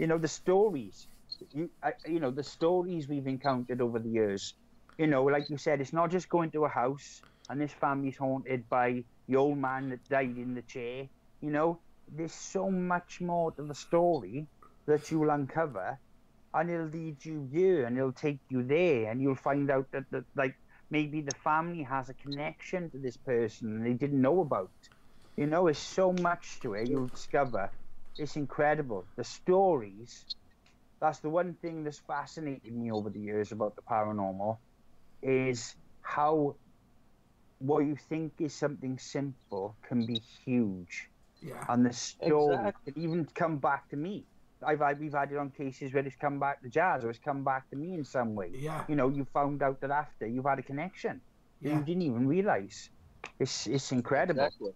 You know, the stories. You, I, you know, the stories we've encountered over the years. You know, like you said, it's not just going to a house and this family's haunted by the old man that died in the chair. You know, there's so much more to the story that you'll uncover, and it'll lead you here, and it'll take you there, and you'll find out that, that like maybe the family has a connection to this person they didn't know about. You know, there's so much to it. You'll discover. It's incredible. The stories. That's the one thing that's fascinated me over the years about the paranormal, is how what you think is something simple can be huge yeah. and the story Exactly. can even come back to me. I've had, we've had it on cases where it's come back to Jazz or it's come back to me in some way. Yeah. You know, you found out that after you've had a connection. Yeah. You didn't even realize. It's it's incredible. Exactly.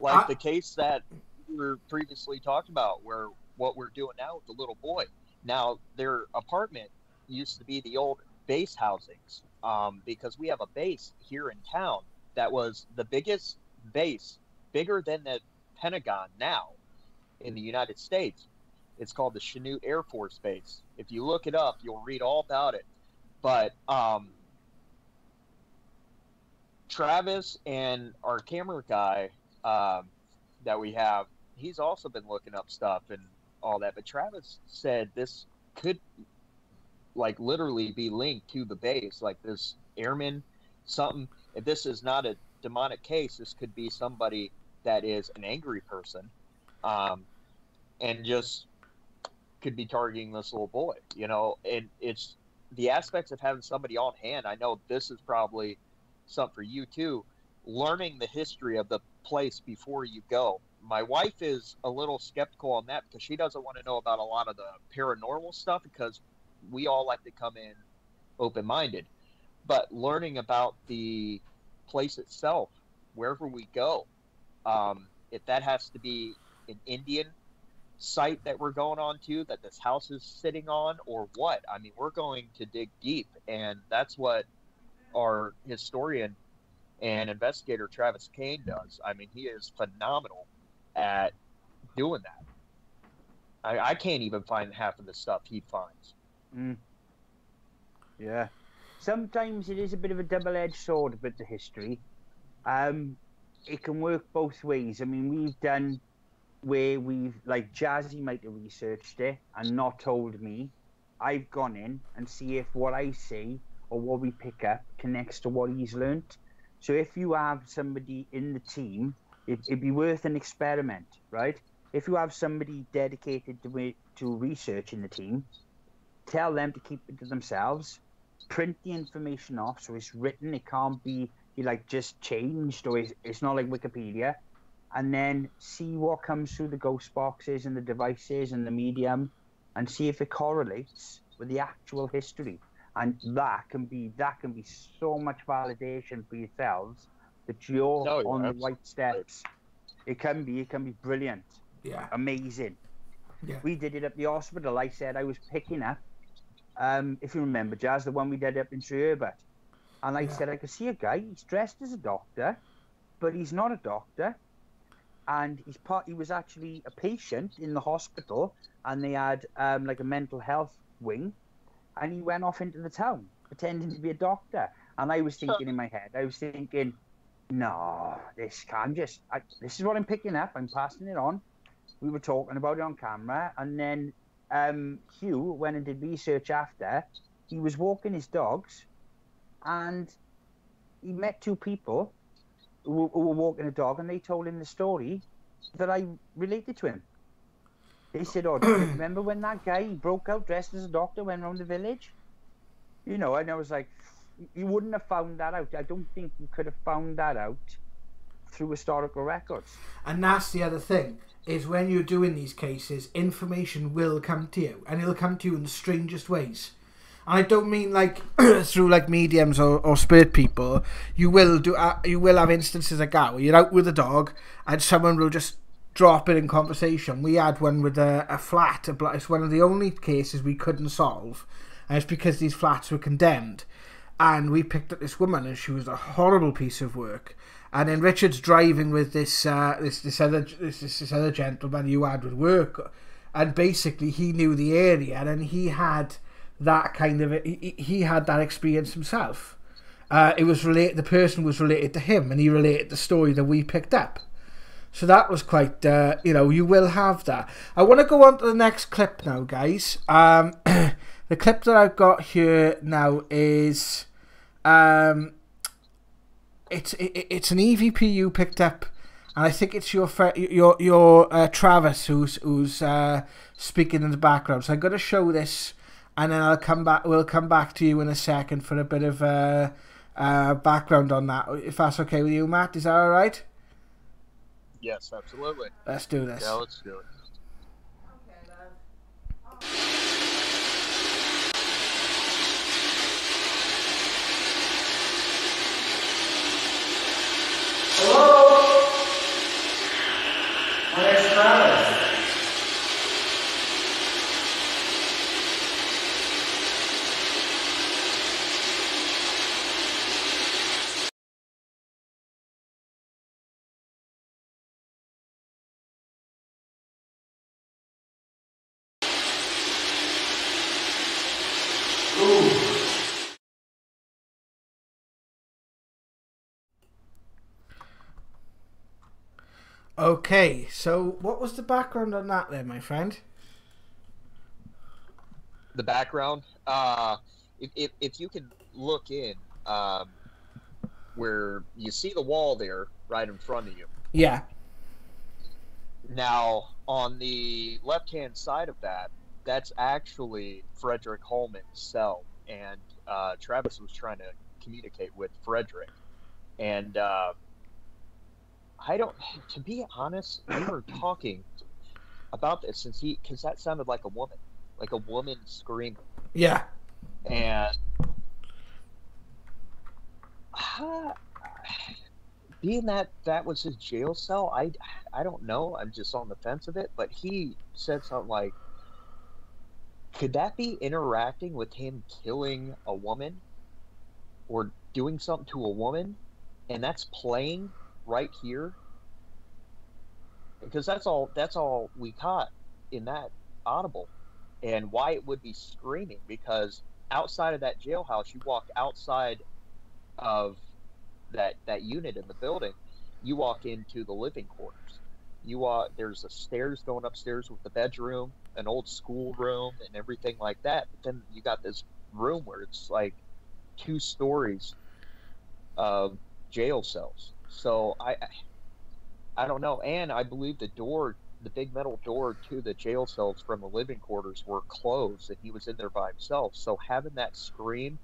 Like I- the case that we were previously talked about, where what we're doing now with the little boy. Now their apartment used to be the old base housings, um, because we have a base here in town that was the biggest base, bigger than the Pentagon now in the United States. It's called the Chanute Air Force Base. If you look it up, you'll read all about it. But um, Travis and our camera guy um, that we have, he's also been looking up stuff and all that. But Travis said this could, like, literally be linked to the base, like this airman, something. If this is not a demonic case, this could be somebody that is an angry person, um, and just could be targeting this little boy. You know, and it's the aspects of having somebody on hand. I know this is probably something for you too. Learning the history of the place before you go. My wife is a little skeptical on that because she doesn't want to know about a lot of the paranormal stuff because we all like to come in open minded. but learning about the place itself, wherever we go, um, if that has to be an Indian site that we're going on to, that this house is sitting on, or what. I mean, we're going to dig deep, and that's what our historian and investigator Travis Kane does. I mean, he is phenomenal at doing that. I, I can't even find half of the stuff he finds. Mm. Yeah. Sometimes it is a bit of a double-edged sword with the history. Um, it can work both ways. I mean, we've done where we've like Jazzy might have researched it and not told me. I've gone in and see if what I see or what we pick up connects to what he's learnt. So if you have somebody in the team, it, would be worth an experiment, right? If you have somebody dedicated to to research in the team, tell them to keep it to themselves. Print the information off so it's written. It can't be like just changed or it's, it's not like Wikipedia and then see what comes through the ghost boxes and the devices and the medium and see if it correlates with the actual history and that can be that can be so much validation for yourselves that you're No, on the absolutely. right steps. It can be it can be brilliant. Yeah. amazing. Yeah. we did it at the hospital. I said i was picking up um if you remember jazz the one we did up in Sri Herbert. And i Yeah. said i could see a guy. He's dressed as a doctor but he's not a doctor. And he's part he was actually a patient in the hospital and they had um, like a mental health wing. And he went off into the town pretending to be a doctor. And i was thinking in my head i was thinking no this can't just I, this is what i'm picking up i'm passing it on we were talking about it on camera and then um, hugh went and did research after he was walking his dogs and he met two people who, were- who were walking a dog and they told him the story that I related to him. They said, "Oh, do you remember when that guy broke out dressed as a doctor went around the village?" You know, and I was like, "You wouldn't have found that out. I don't think you could have found that out through historical records." And that's the other thing is when you're doing these cases, information will come to you, and it'll come to you in the strangest ways. And I don't mean like through like mediums or, or spirit people. You will do. Uh, you will have instances like that where you're out with a dog, and someone will just drop it in conversation. We had one with a, a flat. A, it's one of the only cases we couldn't solve, and it's because these flats were condemned. And we picked up this woman, and she was a horrible piece of work. And then Richard's driving with this uh, this this other this, this other gentleman you had with work, and basically he knew the area, and he had that kind of he, he- he had that experience himself. Uh, it was related. The person was related to him, and he related the story that we picked up. So that was quite, uh, you know, you will have that. I want to go on to the next clip now, guys. Um, the clip that I've got here now is, um, it's it, it's an EVP you picked up, and I think it's your fri- your your uh, Travis who's who's uh, speaking in the background. So I'm going to show this, and then I'll come back. We'll come back to you in a second for a bit of uh, uh, background on that. If that's okay with you, Matt, is that all right? Yes, absolutely. Let's do this. Yeah, let's do it. Hello? My name's Travis. Okay, so what was the background on that there, my friend? the background. Uh, if, if, if you can look in, um, where you see the wall there right in front of you. Yeah. Now, on the left hand side of that, that's actually Frederick Holman's cell. And uh, Travis was trying to communicate with Frederick. And uh, I don't, to be honest, we were talking about this since he, because that sounded like a woman, like a woman screaming. Yeah. and Uh, being that that was his jail cell, I I don't know. I'm just on the fence of it. But he said something like, "Could that be interacting with him killing a woman, or doing something to a woman, and that's playing right here?" Because that's all that's all we caught in that audible, and why it would be screaming because outside of that jailhouse, you walk outside of that that unit in the building, you walk into the living quarters. You walk there's a stairs going upstairs with the bedroom, an old school room, and everything like that. But then you got this room where it's like two stories of jail cells. So I, I don't know, and I believe the door, the big metal door to the jail cells from the living quarters were closed, and he was in there by himself. So having that scream,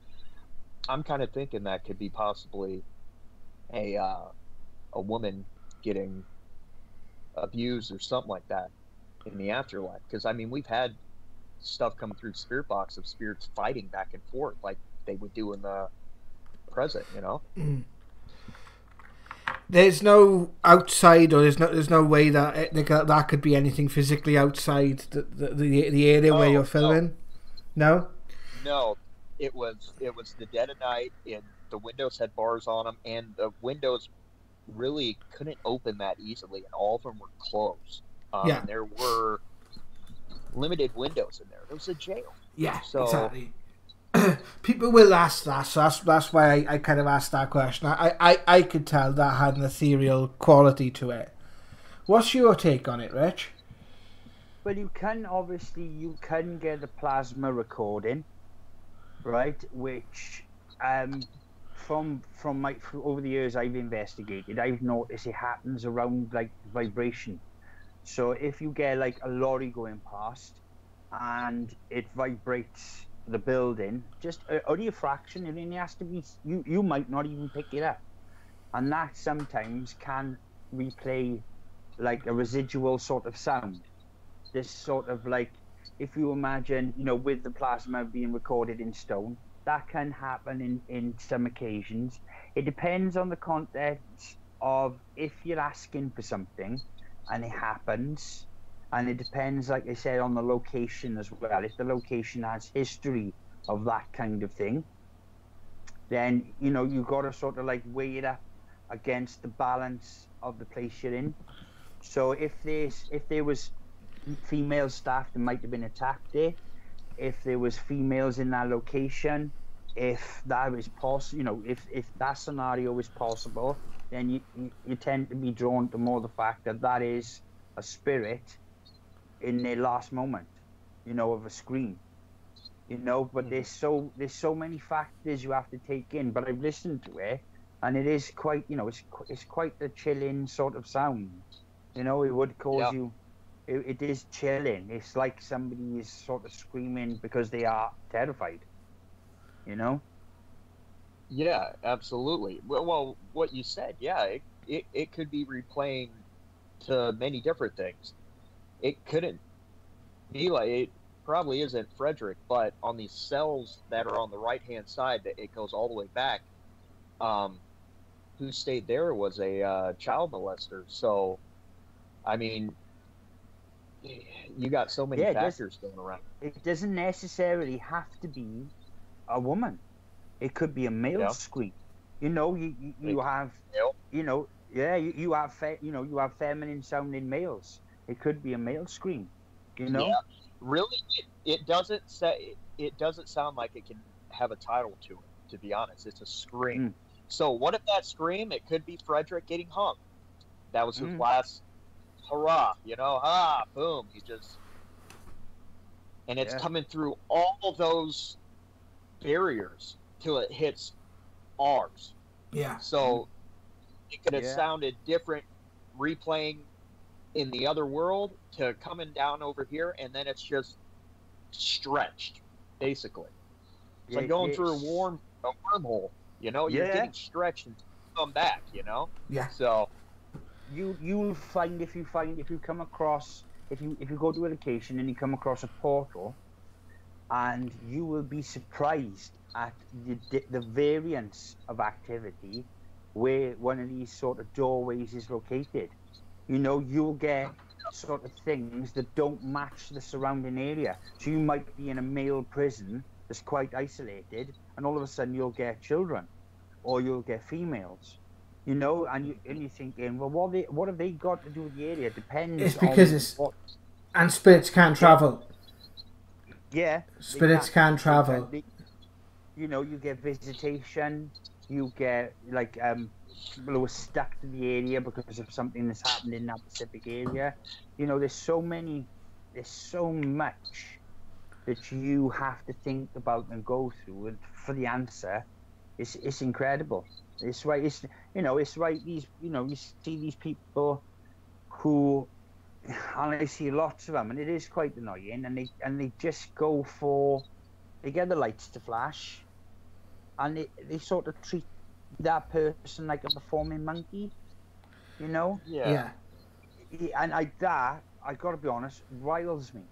I'm kind of thinking that could be possibly a uh, a woman getting abused or something like that in the afterlife. Because I mean, we've had stuff come through spirit box of spirits fighting back and forth like they would do in the present. You know. There's no outside, or there's no there's no way that it, that that could be anything physically outside the the, the, the area where you're no. filming. No. No, it was it was the dead of night, and the windows had bars on them, and the windows really couldn't open that easily, and all of them were closed. Um, Yeah. There were limited windows in there. It was a jail. Yeah, So- exactly. People will ask that, so that's that's why I, I kind of asked that question. I, I, I could tell that had an ethereal quality to it. What's your take on it, Rich? Well, you can obviously you can get a plasma recording, right? Which, um, from from my f- over the years I've investigated, I've noticed it happens around like vibration. So if you get like a lorry going past, and it vibrates the building, just uh, only a fraction, it only has to be you. You might not even pick it up, and that sometimes can replay like a residual sort of sound. This sort of like if you imagine you know with the plasma being recorded in stone that can happen in in some occasions. It depends on the context of if you're asking for something and it happens and it depends like i said on the location as well. If the location has history of that kind of thing then you know you've got to sort of like weigh it up against the balance of the place you're in. So if there's if there was female staff that might have been attacked there, if there was females in that location, if that was possible, you know, if if that scenario is possible, then you, you you tend to be drawn to more the fact that that is a spirit in their last moment, you know, of a scream. You know, but hmm. there's so there's so many factors you have to take in. But I've listened to it, and it is quite, you know, it's it's quite a chilling sort of sound. You know, it would cause Yeah. you. It, it is chilling. It's like somebody is sort of screaming because they are terrified. You know. Yeah, absolutely. Well, well what you said, yeah, it, it, it could be replaying to many different things. It couldn't be like it probably isn't Frederick, but on these cells that are on the right hand side, that it goes all the way back. Um, who stayed there was a uh, child molester. So, I mean, you got so many Yeah, factors going around. it doesn't necessarily have to be a woman. It could be a male Yeah. You know, you you, you have Male. you know, yeah, you, you have fe- you know, you have feminine sounding males. It could be a male scream. You know? Yeah. Really, it, it doesn't say. It doesn't sound like it can have a title to it. To be honest, it's a scream. Mm. So what if that scream? It could be Frederick getting hung. That was his Mm. last hurrah. You know, ah, boom. He just, and it's Yeah. coming through all of those barriers till it hits ours. Yeah. So it could have Yeah. sounded different replaying in the other world to coming down over here, and then it's just stretched, basically. It's Yeah, like going yeah, through a warm a wormhole. You know, you're Yeah. getting stretched and come back. You know, Yeah. so you you'll find if you find if you come across if you if you go to a location and you come across a portal and you will be surprised at the, the variance of activity where one of these sort of doorways is located. You know, you'll get sort of things that don't match the surrounding area. So you might be in a male prison that's quite isolated, and all of a sudden you'll get children, or you'll get females. You know, and you and you're thinking, well, what they, what have they got to do with the area? It Depends. It's because on it's- what, And spirits can't travel. yeah. Spirits can't travel. They- you know, you get visitation. You get like um, people who are stuck to the area because of something that's happened in that specific area. You know, there's so many, there's so much that you have to think about and go through, and for the answer, it's it's incredible. It's right. It's you know, it's right. These you know, you see these people who and I see lots of them, and it is quite annoying. And they and they just go for, they get the lights to flash, and they they sort of treat that person like a performing monkey, you know. Yeah. And I that I got to be honest, riles me,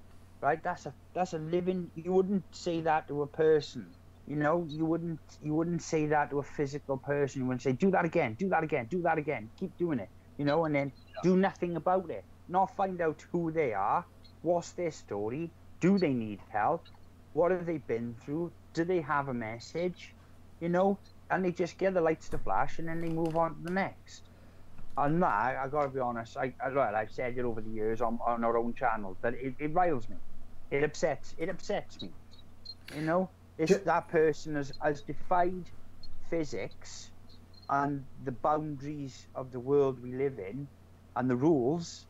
right? That's a that's a living. You wouldn't say that to a person, you know. You wouldn't you wouldn't say that to a physical person. You wouldn't say, do that again, do that again, do that again, keep doing it, you know, and then do nothing about it. Not find out who they are, what's their story, do they need help, what have they been through, do they have a message, you know, and they just get the lights to flash and then they move on to the next. And that, I gotta be honest, I, I well, I've said it over the years on, on our own channel, that it, it riles me. It upsets it upsets me. You know? It's Ju- that person has, has defied physics and the boundaries of the world we live in and the rules,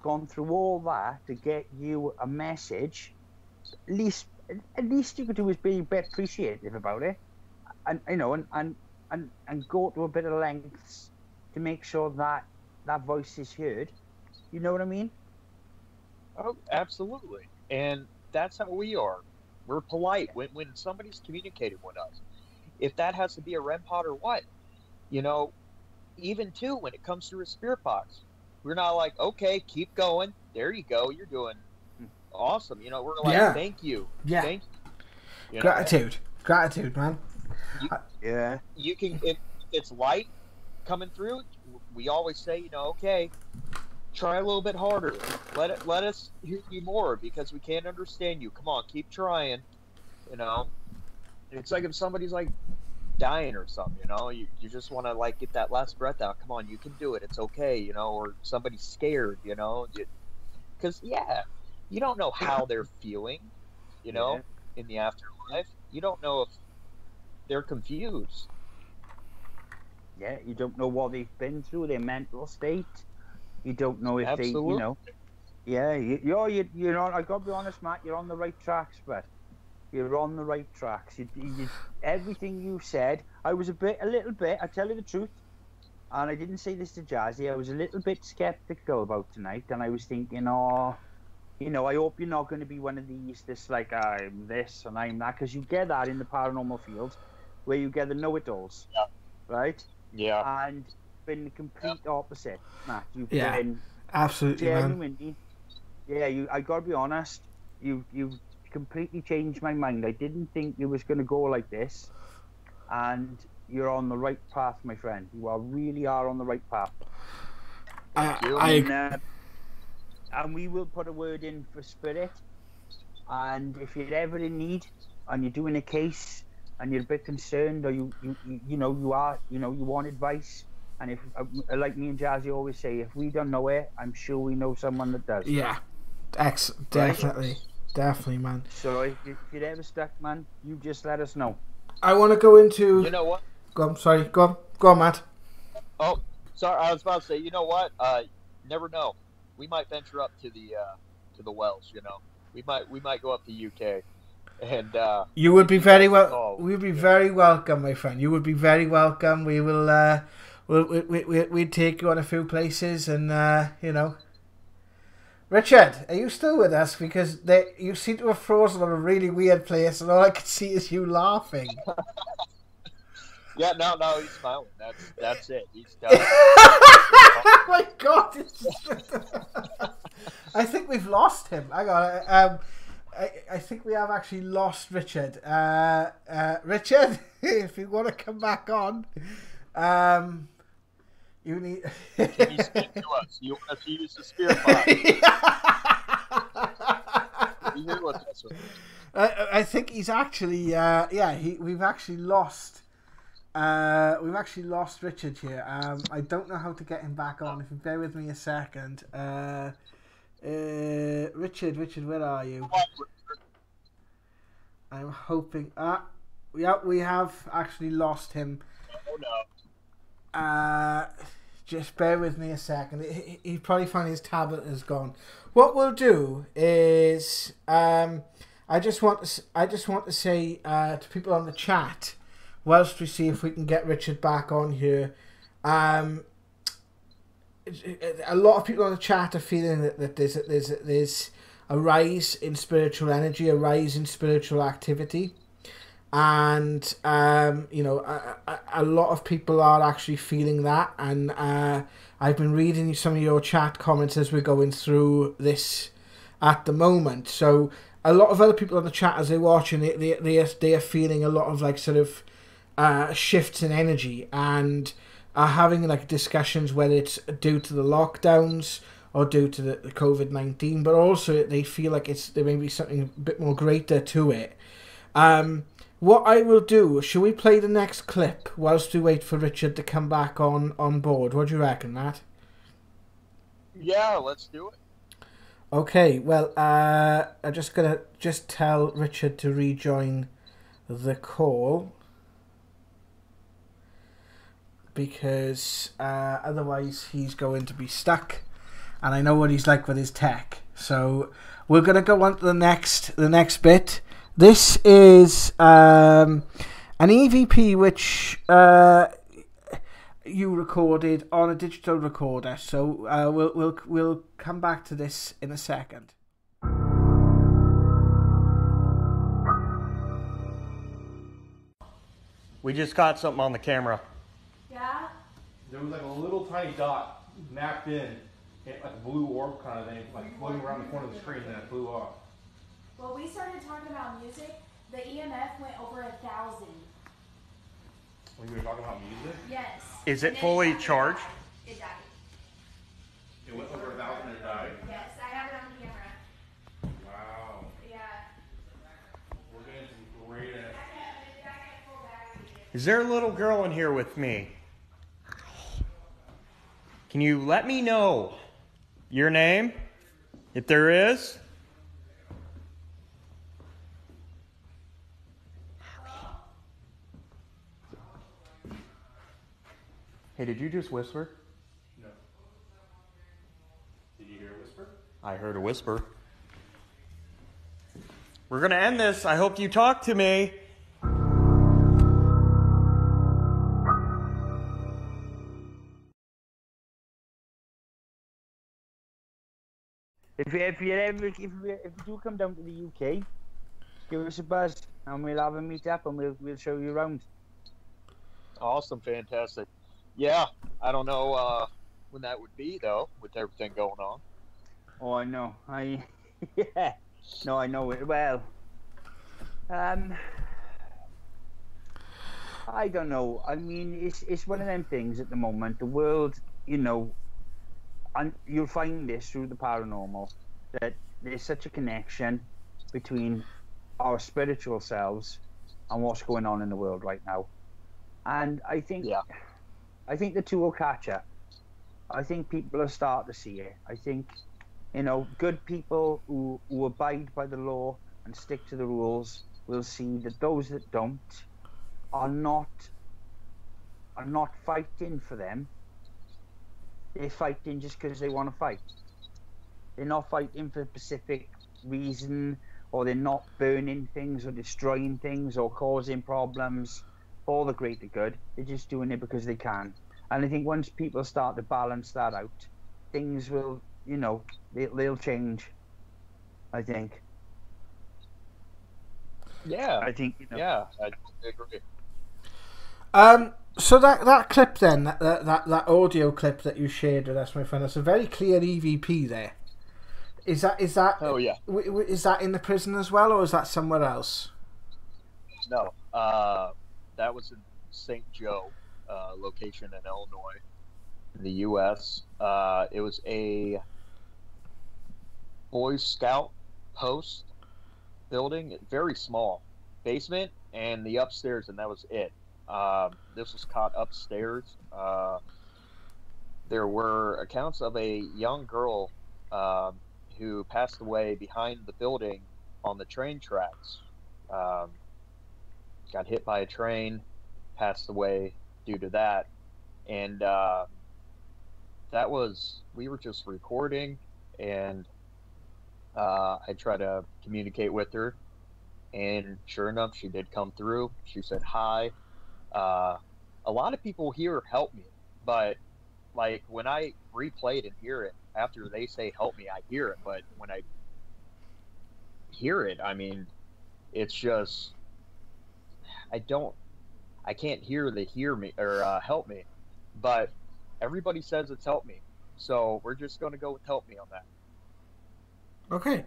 gone through all that to get you a message. At least at least you could do is be a bit appreciative about it. And you know, and, and, and, and go to a bit of lengths to make sure that that voice is heard. You know what I mean? Oh, absolutely. And that's how we are. We're polite when, when somebody's communicating with us. If that has to be a REM pod or what, you know, even too when it comes to a spirit box, we're not like, okay, keep going. There you go. You're doing hmm. awesome. You know, we're like, Yeah. thank you. Yeah. Thank you. You know, Gratitude. Gratitude, man. Yeah. you can if it's light coming through we always say you know okay try a little bit harder. Let it let us hear you more because we can't understand you. Come on keep trying you know. It's like if somebody's like dying or something you know you, you just want to like get that last breath out. Come on you can do it. It's okay you know or somebody's scared you know. Because yeah you don't know how they're feeling you know in the afterlife. You don't know if they're confused Yeah, you don't know what they've been through, their mental state. You don't know if they, you know. Yeah, you, you're, you, you're not, I gotta be honest, Matt, you're on the right tracks, but you're on the right tracks. You, you, everything you said, I was a bit, a little bit, I tell you the truth, and I didn't say this to Jazzy, I was a little bit skeptical about tonight, and I was thinking, oh, you know, I hope you're not going to be one of these, this like, I'm this and I'm that, because you get that in the paranormal field, where you get the know-it-alls, Yeah. right? yeah and been the complete opposite, Matt. You've Yeah. been Absolutely, man. genuinely, yeah. You, I gotta be honest. You, you completely changed my mind. I didn't think it was gonna go like this, and you're on the right path, my friend. You are really are on the right path. I. I, And, uh, and we will put a word in for spirit. And if you're ever in need, and you're doing a case, and you're a bit concerned, or you, you, you, you know, you are, you know, you want advice. And if, uh, like me and Jazzy always say, if we don't know it, I'm sure we know someone that does. yeah. Ex- definitely. Definitely, man. So if, you- if you're ever stuck, man, you just let us know. I want to go into. you know what Go on, sorry. Go on. Go on, Matt. oh sorry i was about to say you know what uh never know we might venture up to the uh to the Wales you know we might we might go up to uk and uh You would be very well. We would be very welcome, my friend. You would be very welcome. We will. Uh, we'll, we we we take you on a few places, and uh, you know. Richard, are you still with us? Because they, you seem to have frozen on a really weird place, and all I can see is you laughing. yeah no no he's smiling that's that's it he's done oh my god! just- I think we've lost him. Hang on. Um, I, I think we have actually lost Richard. Uh, uh, Richard, if you want to come back on, um, you need. Can you speak to us? You want to use the spear you hear what? I, I think he's actually, uh, yeah, he, we've actually lost. Uh, we've actually lost Richard here. Um, I don't know how to get him back on. If you bear with me a second. Uh, uh, Richard, Richard, where are you? I'm hoping. Ah, yeah, we have actually lost him. Oh no. Uh, just bear with me a second. He, he- probably found his tablet is gone. What we'll do is, um, I just want to, I just want to say uh, to people on the chat, whilst we see if we can get Richard back on here, um, a lot of people on the chat are feeling that, that there's there's there's a rise in spiritual energy, a rise in spiritual activity, and um, you know a, a, lot of people are actually feeling that. And uh, I've been reading some of your chat comments as we're going through this at the moment. So a lot of other people on the chat as they're watching, they they they are, they are feeling a lot of like sort of uh, shifts in energy and are having like discussions whether it's due to the lockdowns or due to the, the COVID nineteen, but also they feel like it's there may be something a bit more greater to it. Um, what I will do, shall we play the next clip whilst we wait for Richard to come back on on board? What do you reckon, Matt? Yeah, let's do it. Okay, well, uh, I'm just gonna just tell Richard to rejoin the call because uh, otherwise he's going to be stuck, and I know what he's like with his tech. So we're gonna go on to the next the next bit. This is um, an EVP which uh, you recorded on a digital recorder. So uh, we'll we'll we'll come back to this in a second. We just caught something on the camera. Yeah? There was like a little tiny dot mapped in, it, like a blue orb kind of thing, like floating around the corner of the screen, and then it blew off. Well, we started talking about music. The EMF went over a thousand. When you were talking about music, Yes. Is it fully died. charged? It died. it went over a thousand and died. Yes, I have it on camera. Wow, Yeah. we're getting some great. Is there a little girl in here with me? Can you let me know your name, if there is? Hey, did you just whisper? No. Did you hear a whisper? I heard a whisper. We're gonna end this. I hope you talk to me. If you if you ever if you, if you do come down to the UK, give us a buzz and we'll have a meet up and we'll we'll show you around. Awesome, fantastic. Yeah, I don't know uh, when that would be though, with everything going on. Oh, I know. I yeah. No, I know it well. Um, I don't know. I mean, it's it's one of them things at the moment. The world, you know, and you'll find this through the paranormal that there's such a connection between our spiritual selves and what's going on in the world right now. And I think Yeah. I think the two will catch up. I think people will start to see it. I think, you know, good people who, who abide by the law and stick to the rules will see that those that don't are not are not fighting for them. They're fighting just because they want to fight. They're not fighting for a specific reason, or they're not burning things or destroying things or causing problems for the greater good. They're just doing it because they can. And I think once people start to balance that out, things will, you know, they, they'll change. I think. Yeah, I think. You know, yeah, I agree. Um, so that that clip then, that, that that audio clip that you shared with us, my friend, that's a very clear EVP there. Is that is that Oh yeah. is that in the prison as well, or is that somewhere else? No, uh, that was in St. Joe, uh, location in Illinois, in the U.S. Uh, it was a Boy Scout post building, very small basement, and the upstairs, and that was it. Um, this was caught upstairs. Uh, there were accounts of a young girl um, who passed away behind the building on the train tracks. Um, got hit by a train, passed away due to that, and uh, that was we were just recording, and uh, I tried to communicate with her, and sure enough, she did come through. She said hi. Uh, a lot of people here help me, but like when I replay it and hear it after they say help me, I hear it, but when I hear it, I mean, it's just I don't, I can't hear the hear me or uh, help me, but everybody says it's help me, so we're just gonna go with help me on that. Okay.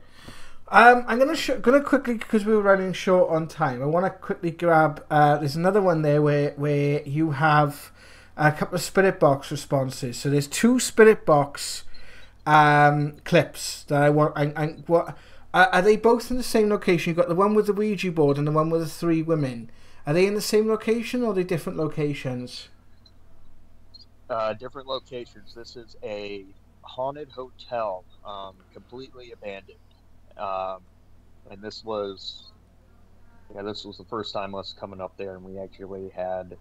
Um, I'm gonna sh- gonna quickly because we were running short on time. I want to quickly grab. Uh, there's another one there where where you have a couple of spirit box responses. So there's two spirit box um, clips that I want. I, what are, are they both in the same location? You've got the one with the Ouija board and the one with the three women. Are they in the same location or are they different locations? Uh, different locations. This is a haunted hotel, um, completely abandoned, um, and this was, yeah, this was the first time us coming up there, and we actually had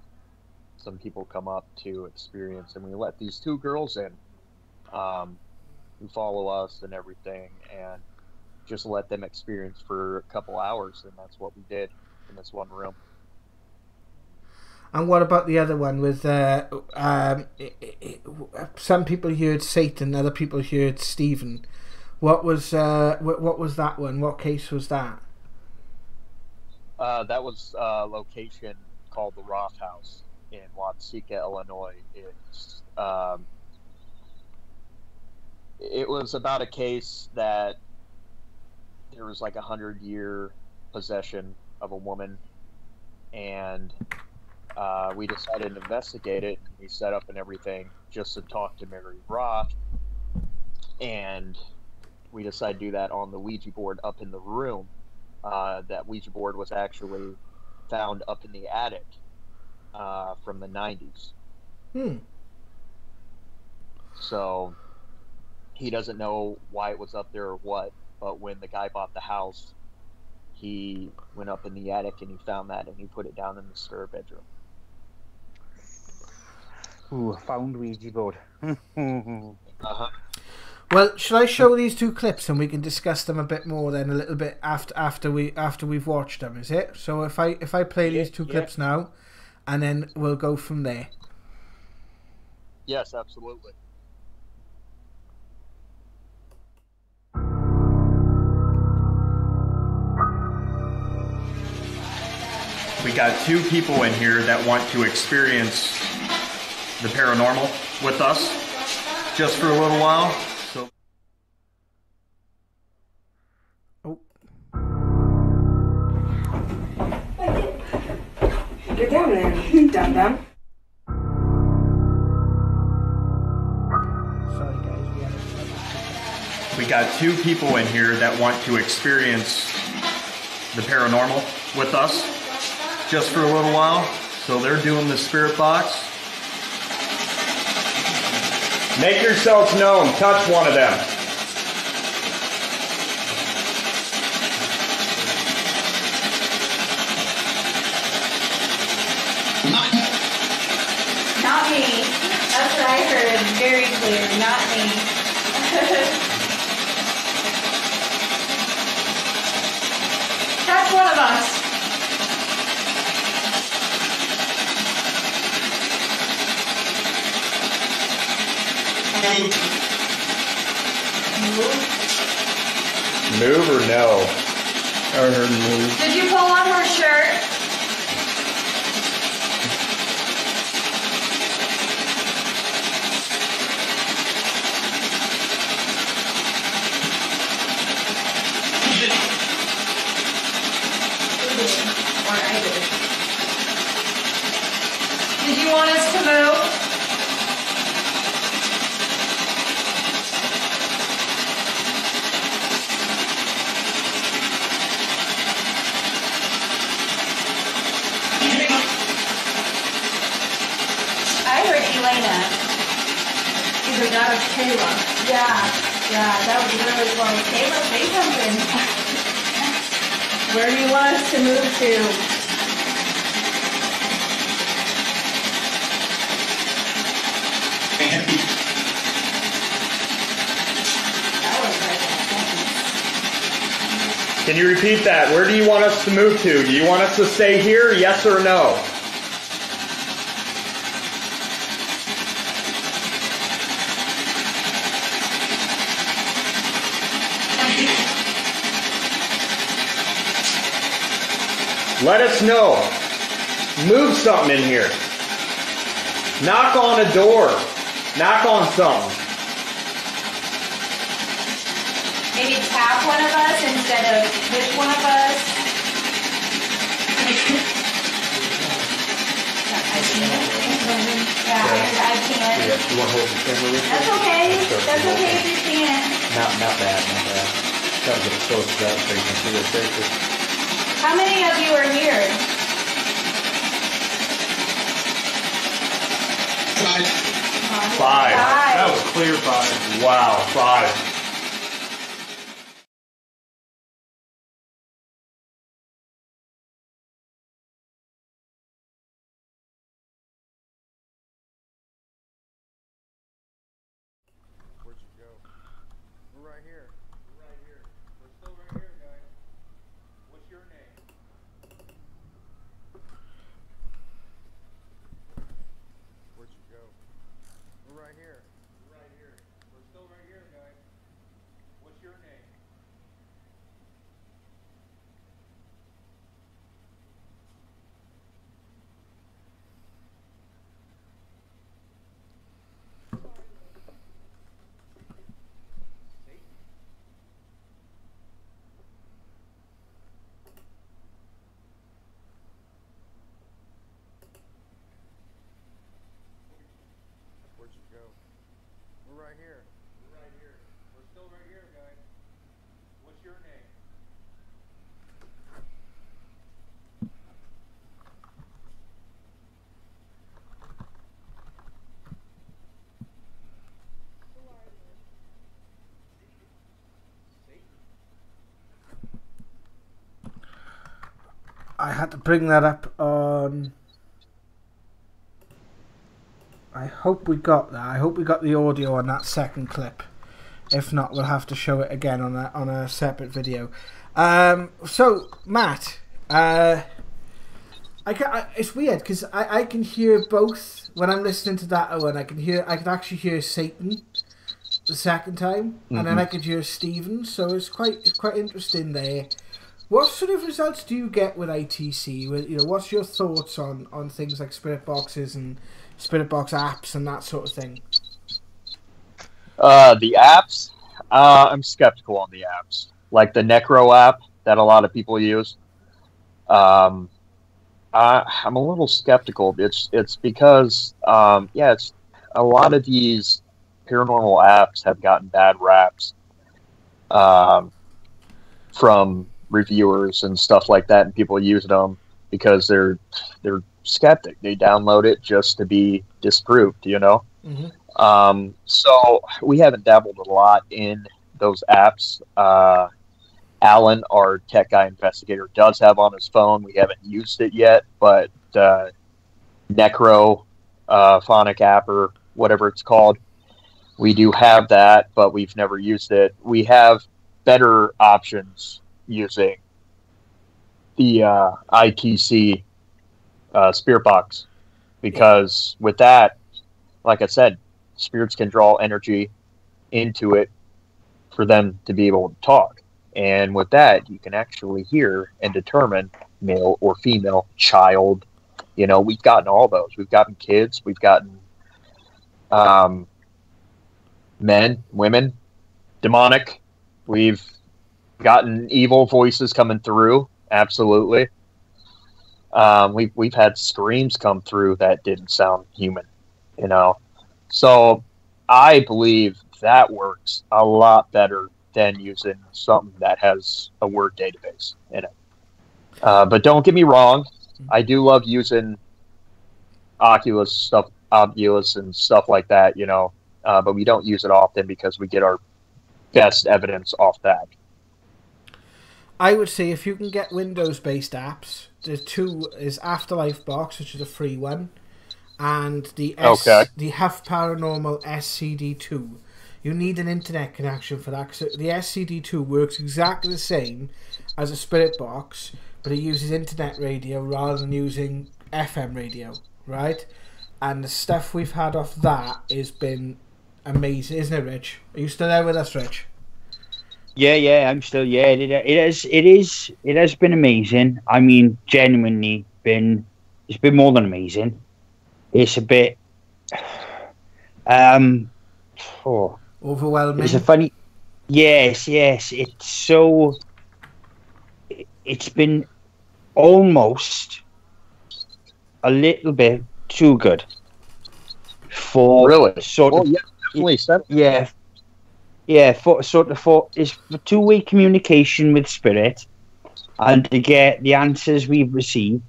some people come up to experience, and we let these two girls in, um, who follow us and everything, and just let them experience for a couple hours, and that's what we did in this one room. And what about the other one with uh, um, i i some people heard Satan, other people heard Stephen. What was uh, what, was that one? What case was that? Uh, that was a location called the Roff House in Watseka, Illinois. It's um, it was about a case that there was like a hundred year possession of a woman, and uh, we decided to investigate it. We set up and everything just to talk to Mary Roff, and we decided to do that on the Ouija board up in the room. Uh, that Ouija board was actually found up in the attic uh, from the 90s. Hmm. So he doesn't know why it was up there or what, but when the guy bought the house, he went up in the attic and he found that and he put it down in the spare bedroom. Ooh, found Ouija board. Uh-huh. Well, shall I show these two clips and we can discuss them a bit more then a little bit after after we after we've watched them? Is it? So if I if I play these two yeah. clips now, and then we'll go from there. Yes, absolutely. We got two people in here that want to experience the paranormal with us just for a little while. Down we got two people in here that want to experience the paranormal with us just for a little while. So they're doing the spirit box. Make yourselves known. Touch one of them. Very clear. Not me. That's one of us. Move Move or no? I heard move. Did you pull on her shirt? did. Or I did. Did you want us to move? I heard Elena. Either that or Kayla. Yeah, yeah, that was really close. Kayla, say something. Where do you want us Can you repeat that? Where do you want us to move to? Do you want us to stay here? Yes or no? Let us know. Move something in here. Knock on a door. Knock on something. Maybe tap one of us instead of push one of us. I can't. Yeah, I can't. You want to hold the camera with That's okay. That's okay if you can't. Not, not bad, not bad. Gotta get close to that so you can see their faces. How many of you are here? Five. Five. That was clear five. Wow, five. Where'd you go? We're right here. We're right here. We're still right here, guys. What's your name? Where'd you go? We're right here. We're right here. We're still right here, guys. What's your name? Where'd you go? We're right here. We're right here. We're still right here, guys. What's your name? I had to bring that up on. I hope we got that. I hope we got the audio on that second clip. If not, we'll have to show it again on a on a separate video. Um, so Matt, uh, I, ca I it's weird because I, I can hear both when I'm listening to that one. I can hear I can actually hear Satan the second time, and then I could hear Stephen. So it's quite it's quite interesting there. What sort of results do you get with ITC? You know, what's your thoughts on, on things like spirit boxes and spirit box apps and that sort of thing? Uh, the apps, uh, I'm skeptical on the apps, like the Necro app that a lot of people use. Um, I, I'm a little skeptical. It's it's because um, yeah, it's a lot of these paranormal apps have gotten bad raps um, from reviewers and stuff like that, and people use them because they're they're skeptic. They download it just to be disproved, you know. Mhm. Um, so we haven't dabbled a lot in those apps. Uh, Alan, our tech guy investigator, does have on his phone. We haven't used it yet, but uh, Necro uh, Phonic app or whatever it's called, we do have that, but we've never used it. We have better options using the uh, ITC uh, Spirit Box because with that, like I said, spirits can draw energy into it for them to be able to talk. And with that, you can actually hear and determine male or female, child. You know, we've gotten all those. We've gotten kids. We've gotten um, men, women, demonic. We've gotten evil voices coming through. Absolutely. Um, we've we've had screams come through that didn't sound human, you know. So I believe that works a lot better than using something that has a word database in it. Uh, but don't get me wrong, I do love using Ovilus stuff, Ovilus and stuff like that, you know. Uh, but we don't use it often because we get our best evidence off that. I would say if you can get Windows based apps, the two is Afterlife Box, which is a free one, and the S, Okay. the Huff Paranormal SCD2. You need an internet connection for that because the SCD2 works exactly the same as a Spirit Box, but it uses internet radio rather than using FM radio, right? And the stuff we've had off that has been amazing, isn't it, Rich? Are you still there with us, Rich? Yeah, yeah, I'm still. Yeah, it, it is. It is. It has been amazing. I mean, genuinely been. It's been more than amazing. It's a bit. Um. Oh, Overwhelming. it's a funny. Yes, yes. It's so. it- It's been almost a little bit too good for Really? sort Well, of yeah, definitely. Yeah, yeah. For sort of for is two way communication with spirit, and to get the answers we've received,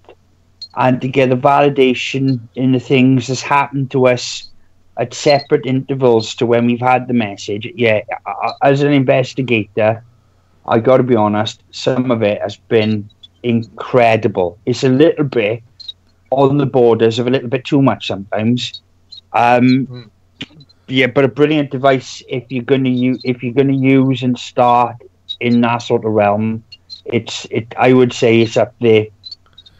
and to get the validation in the things that's happened to us at separate intervals to when we've had the message. Yeah, as an investigator, I got to be honest. Some of it has been incredible. It's a little bit on the borders of a little bit too much sometimes. Um, yeah, but a brilliant device if you're gonna use if you're gonna use and start in that sort of realm. It's it. I would say it's up there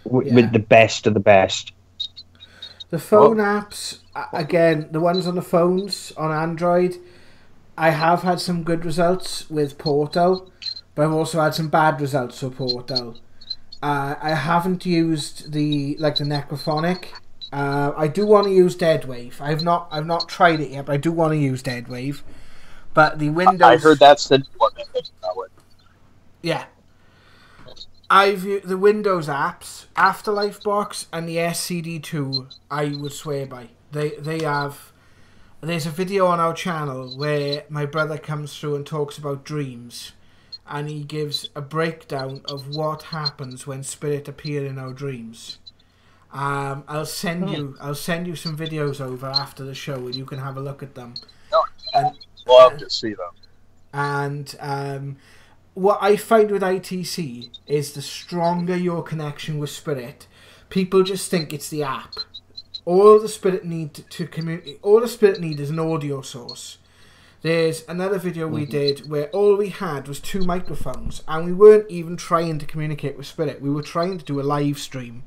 w- Yeah. with the best of the best. The phone apps, again, the ones on the phones on Android, I have had some good results with Porto, but I've also had some bad results with Porto. Uh, I haven't used the like the Necrophonic. Uh, I do want to use Deadwave. I've not I've not tried it yet, but I do want to use Deadwave. But the Windows, I heard that's the one that they came out with. yeah. I've the Windows apps, Afterlife Box and the SCD2. I would swear by. They they have. There's a video on our channel where my brother comes through and talks about dreams, and he gives a breakdown of what happens when spirit appear in our dreams. Um, I'll send you I'll send you some videos over after the show, and you can have a look at them. And Love to see them. and um, what I find with ITC is the stronger your connection with Spirit, people just think it's the app. All the Spirit need to communicate, all the Spirit need is an audio source. There's another video we did where all we had was two microphones, and we weren't even trying to communicate with Spirit. We were trying to do a live stream.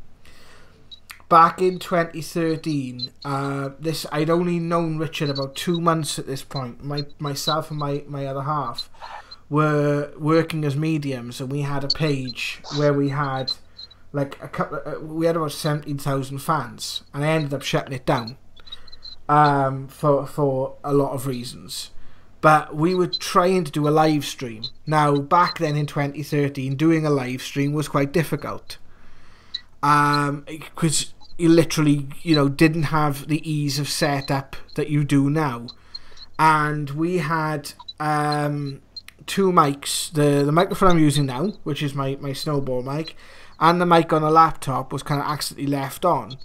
Back in 2013, uh, this I'd only known Richard about two months at this point. My myself and my, my other half were working as mediums, and we had a page where we had like a couple. uh, we had about seventeen thousand fans, and I ended up shutting it down um, for for a lot of reasons. But we were trying to do a live stream. Now, back then in 2013, doing a live stream was quite difficult um because you literally you know didn't have the ease of setup that you do now. And we had um two mics the the microphone i'm using now which is my my snowball mic and the mic on the laptop was kind of accidentally left on.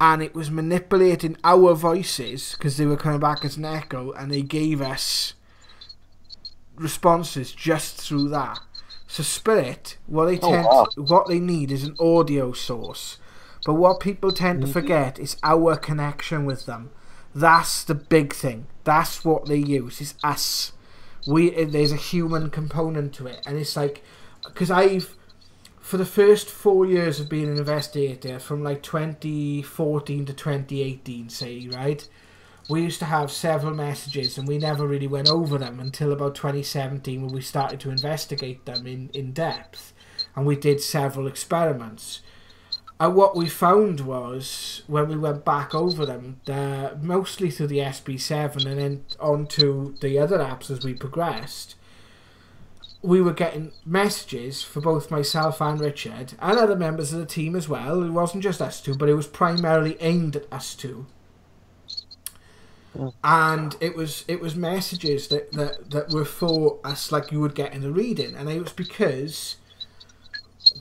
And it was manipulating our voices because they were coming back as an echo and they gave us responses just through that. So spirit what they Oh, tend wow. what they need is an audio source but what people tend Mm-hmm. to forget is our connection with them. That's the big thing. That's what they use. Is us. We there's a human component to it. And it's like because i've for the first four years of being an investigator from like 2014 to 2018 say right we used to have several messages and we never really went over them until about 2017 when we started to investigate them in, in depth. And we did several experiments and what we found was when we went back over them mostly through the SB7 and then onto the other apps as we progressed we were getting messages for both myself and Richard and other members of the team as well. It wasn't just us two, but it was primarily aimed at us two. Oh. And it was it was messages that, that, that were for us like you would get in the reading, and it was because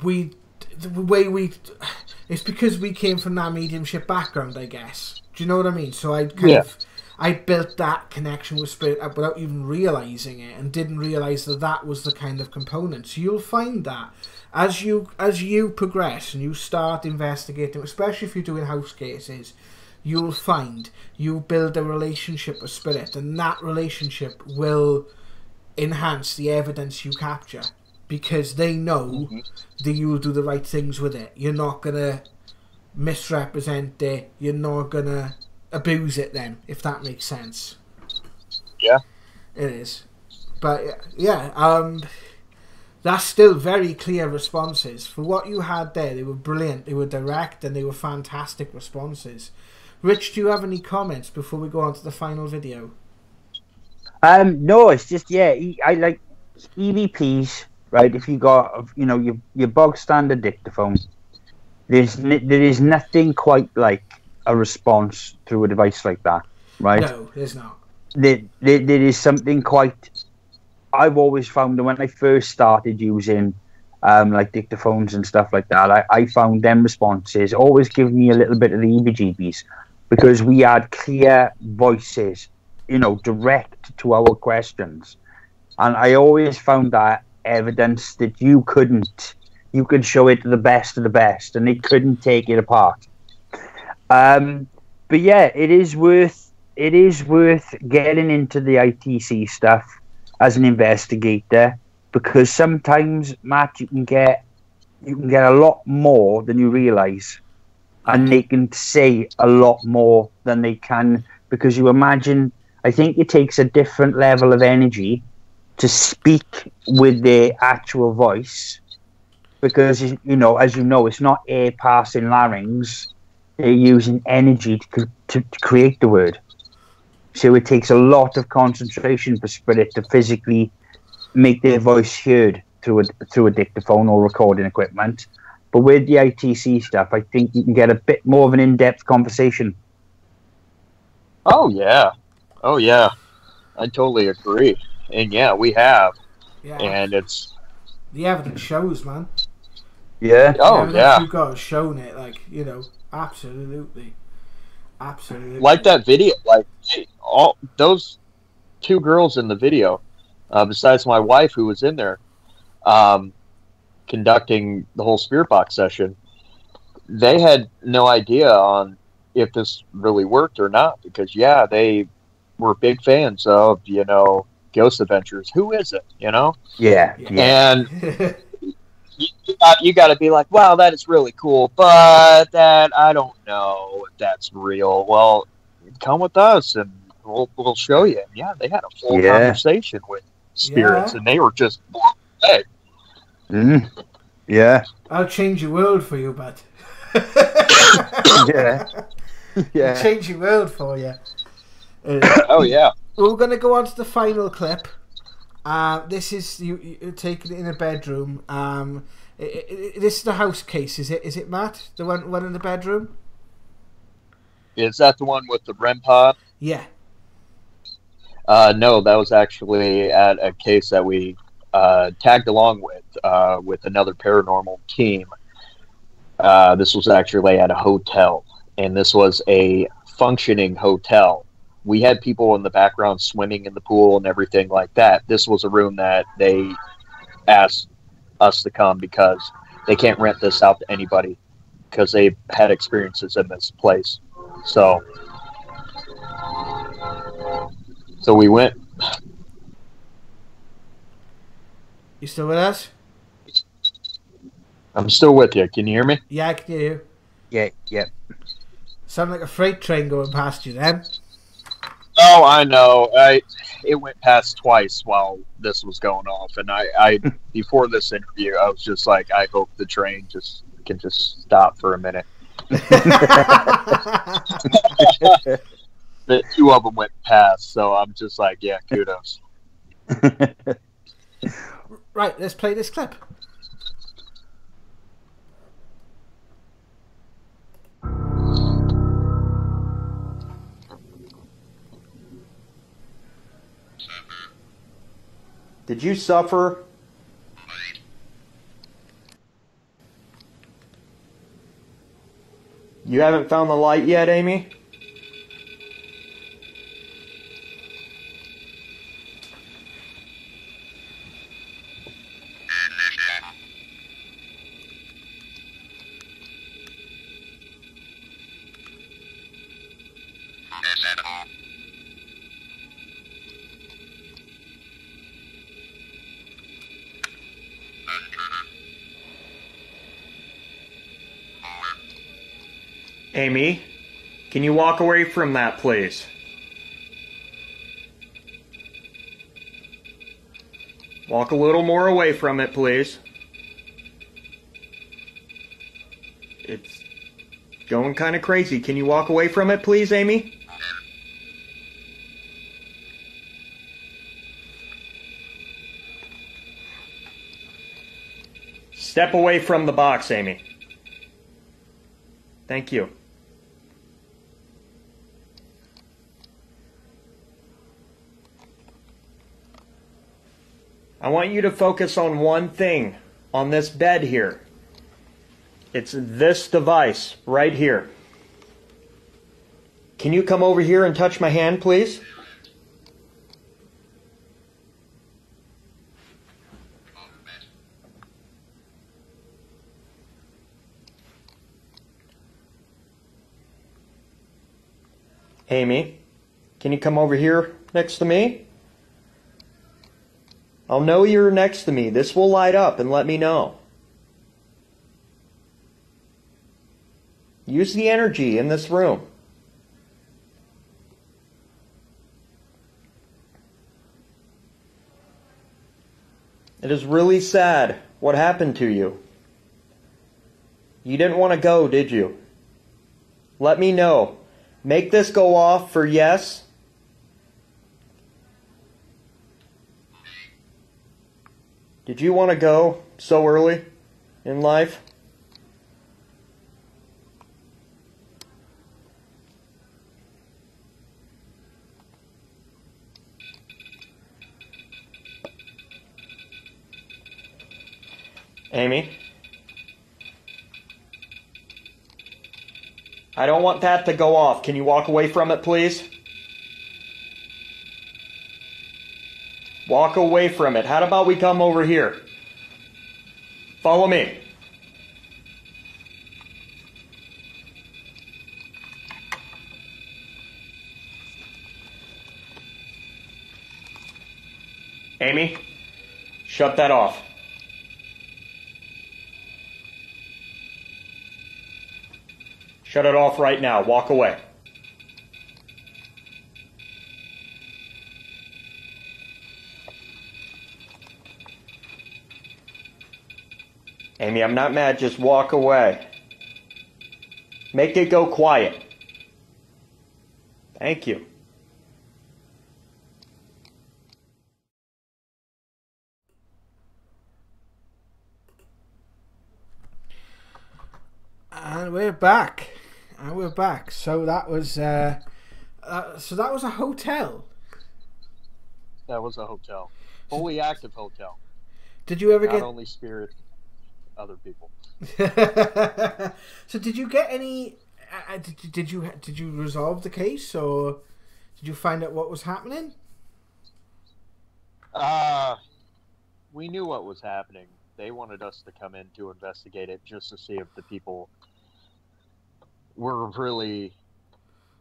we the way we it's because we came from that mediumship background, I guess. Do you know what I mean? So I kind Yeah. of I built that connection with spirit without even realizing it, and didn't realize that that was the kind of component. So you'll find that as you as you progress and you start investigating, especially if you're doing house cases, you'll find you build a relationship with spirit, and that relationship will enhance the evidence you capture because they know that you'll do the right things with it. You're not gonna misrepresent it. You're not gonna abuse it. Then, if that makes sense. Yeah. It is, but yeah, um, that's still very clear responses for what you had there. They were brilliant. They were direct and they were fantastic responses. Rich, do you have any comments before we go on to the final video? Um, no, it's just yeah. I like EVPs, right? If you got you know your your bog standard dictaphone, there's there is nothing quite like a response through a device like that, right? No, there's not. there, there, there is something quite. I've always found that when I first started using um, like dictaphones and stuff like that, I, I found them responses always give me a little bit of the EBGBs because we had clear voices, you know, direct to our questions. And I always found that evidence that you couldn't, you could show it to the best of the best and they couldn't take it apart. Um, but yeah, it is worth it is worth getting into the ITC stuff as an investigator because sometimes Matt you can get you can get a lot more than you realize and they can say a lot more than they can because you imagine I think it takes a different level of energy to speak with their actual voice because you know as you know it's not air passing larynx they're using energy to, to, to create the word so it takes a lot of concentration for spirit to physically make their voice heard through a through a dictaphone or recording equipment. But with the ITC stuff, I think you can get a bit more of an in-depth conversation. Oh yeah, oh yeah, I totally agree. And yeah, we have, Yeah, and it's the evidence shows, man. Yeah. The oh yeah, you've got shown it. Like you know, absolutely, absolutely. like that video, like all those two girls in the video, uh, besides my wife who was in there, um, conducting the whole spirit box session, they had no idea on if this really worked or not because yeah, they were big fans of you know Ghost Adventures. Who is it? You know, Yeah. Yeah. Yeah. and you, you got, to be like, wow, that is really cool, but that I don't know if that's real. Well, come with us and we'll, we'll show you. And yeah, they had a full Yeah. conversation with spirits, Yeah. and they were just blown away. Mm. Yeah. I'll change your world for you, bud. Yeah. I'll Yeah. change your world for you. Uh, Oh yeah, we're going to go on to the final clip. Uh, this is you, you taking it in a bedroom. Um, i i this is the house case, is it? Is it Matt, the one one in the bedroom? is that the one with the REM pod? Yeah. Uh, no, that was actually at a case that we uh, tagged along with uh, with another paranormal team. Uh, this was actually at a hotel, and this was a functioning hotel. We had people in the background swimming in the pool and everything like that. This was a room that they asked us to come because they can't rent this out to anybody because they've had experiences in this place. So, so we went You still with us? I'm still with you. Can you hear me? Yeah, I can hear you. Yeah. Yeah. Sound like a freight train going past you then. Oh, I know. I it went past twice while this was going off, and I, I before this interview, I was just like, I hope the train just can just stop for a minute. The two of them went past, so I'm just like, yeah, kudos. Right, let's play this clip. Did you suffer? You haven't found the light yet, Amy? Walk away from that, please? Walk a little more away from it, please. It's going kind of crazy. Can you walk away from it, please, Amy? Step away from the box, Amy. Thank you. I want you to focus on one thing on this bed here. It's this device right here. Can you come over here and touch my hand, please? Amy, can you come over here next to me? I'll know you're next to me. This will light up and let me know. Use the energy in this room. It is really sad what happened to you. You didn't want to go, did you? Let me know. Make this go off for yes. Did you want to go so early in life? Amy? I don't want that to go off. Can you walk away from it, please? Walk away from it. How about we come over here? Follow me. Amy, shut that off. Shut it off right now. Walk away. Amy, I'm not mad. Just walk away. Make it go quiet. Thank you. And we're back. And we're back. So that was uh, uh so that was a hotel. That was a hotel, fully active hotel. Did you ever Not get only spirit, other people. so did you get any uh, uh, did, did you did you resolve the case or did you find out what was happening? Uh, we knew what was happening. They wanted us to come in to investigate it just to see if the people were really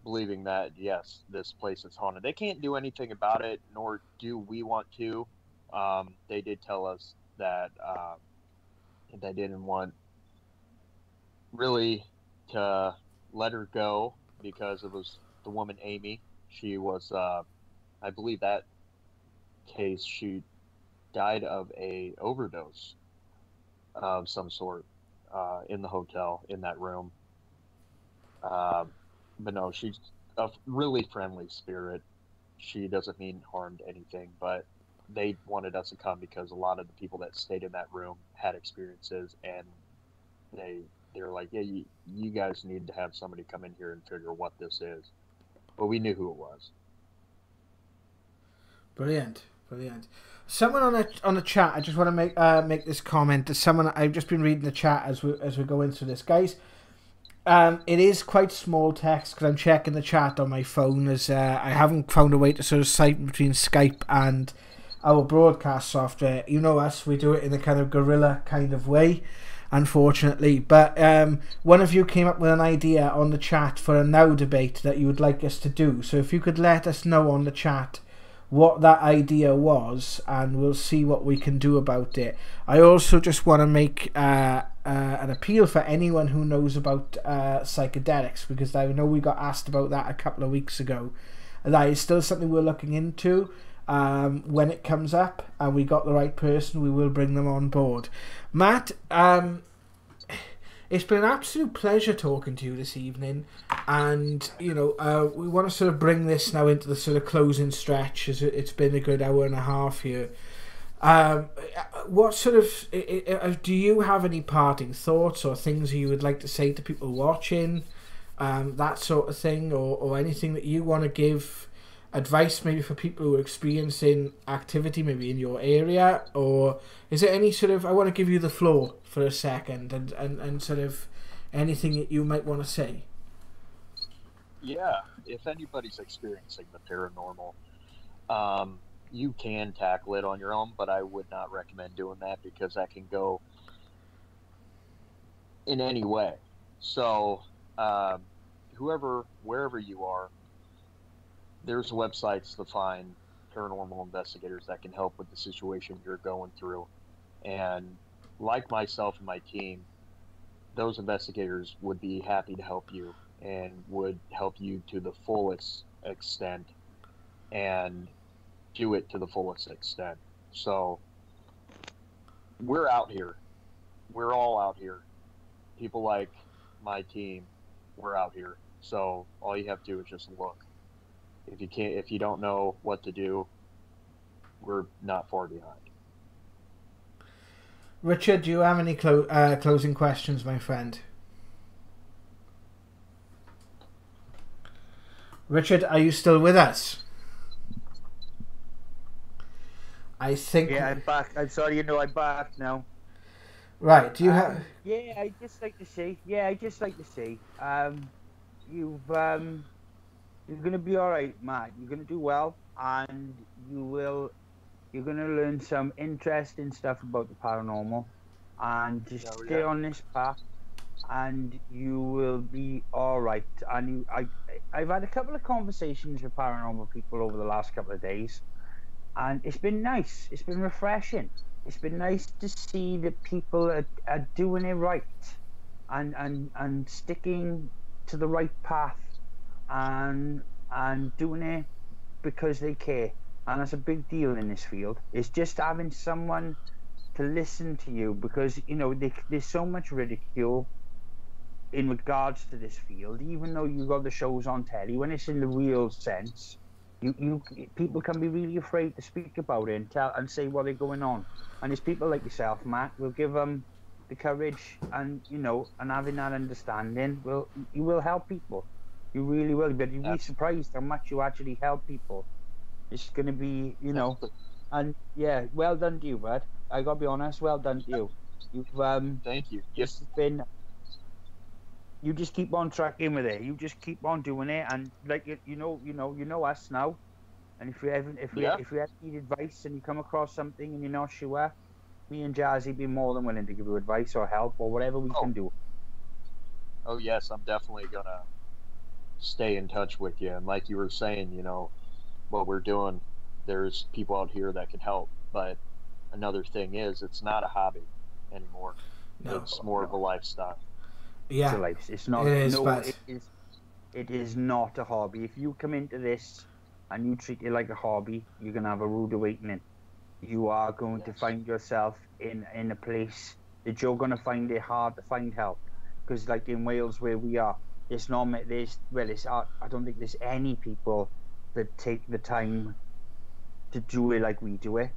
believing that, yes, this place is haunted. They can't do anything about it, nor do we want to. Um, they did tell us that uh, they didn't want really to let her go because it was the woman Amy. She was, uh, I believe, that case she died of a overdose of some sort uh, in the hotel in that room. Uh, but no, she's a really friendly spirit. She doesn't mean harm to anything, but they wanted us to come because a lot of the people that stayed in that room had experiences, and they they were like, yeah, you, you guys need to have somebody come in here and figure what this is. But we knew who it was. Brilliant, brilliant. Someone on the on the chat. I just want to make uh, make this comment. To someone I've just been reading the chat as we as we go into this, guys. Um, it is quite small text because I'm checking the chat on my phone as uh, I haven't found a way to sort of cite between Skype and our broadcast software. You know us, we do it in a kind of guerrilla kind of way, unfortunately. But um, one of you came up with an idea on the chat for a now debate that you would like us to do. So if you could let us know on the chat what that idea was, and we'll see what we can do about it. I also just want to make uh, uh, an appeal for anyone who knows about uh, psychedelics, because I know we got asked about that a couple of weeks ago. That is still something we're looking into. Um, when it comes up and we got the right person, we will bring them on board. Matt, um, it's been an absolute pleasure talking to you this evening, and you know uh, we want to sort of bring this now into the sort of closing stretch, as it's been a good hour and a half here. Um, what sort of uh, do you have any parting thoughts or things you would like to say to people watching, um, that sort of thing, or, or anything that you want to give advice maybe for people who are experiencing activity maybe in your area or is there any sort of i want to give you the floor for a second and and, and sort of anything that you might want to say? Yeah if anybody's experiencing the paranormal um, you can tackle it on your own but i would not recommend doing that because that can go in any way. So um, whoever wherever you are there's websites to find paranormal investigators that can help with the situation you're going through. And like myself and my team, those investigators would be happy to help you and would help you to the fullest extent and do it to the fullest extent. So we're out here. We're all out here. People like my team, we're out here. So all you have to do is just look if you can't if you don't know what to do we're not far behind richard do you have any clo- uh, closing questions my friend richard are you still with us i think Yeah, I'm back. I'm sorry, you know, I'm back now. right do you Um, have Yeah, I just like to see. Yeah, I just like to see. Um, you've um, you're gonna be all right, Matt. You're gonna do well, and you will. You're gonna learn some interesting stuff about the paranormal, and just Oh, stay yeah. on this path, and you will be all right. And you, I, I've had a couple of conversations with paranormal people over the last couple of days, and it's been nice. It's been refreshing. It's been nice to see that people are, are doing it right, and and and sticking to the right path and and doing it because they care. And that's a big deal in this field. It's just having someone to listen to you because you know they, there's so much ridicule in regards to this field. Even though you got the shows on telly when it's in the real sense you, you people can be really afraid to speak about it and tell and say what they're going on. And it's people like yourself matt will give them the courage and you know and having that understanding will you will help people you really will, but you'd be surprised how much you actually help people. It's going to be, you know, and yeah, well done to you, bud. I got to be honest, well done to you. You've um, thank you yes been. You just keep on tracking with it. You just keep on doing it, and like you, you know, you know, you know us now. And if you ever, if we, Yeah. if we ever need advice and you come across something and you're not sure, me and Jazzy be more than willing to give you advice or help or whatever we Oh. can do. oh yes i'm definitely gonna stay in touch with you and like you were saying you know what we're doing there's people out here that can help but another thing is it's not a hobby anymore no it's more of a lifestyle yeah to life. It's not. It is, no, but- it is. It is not a hobby. If you come into this and you treat it like a hobby, you're gonna have a rude awakening. You are going to find yourself in in a place that you're gonna find it hard to find help. Because like in Wales where we are, it's not there's well, it's uh, I don't think there's any people that take the time to do it like we do it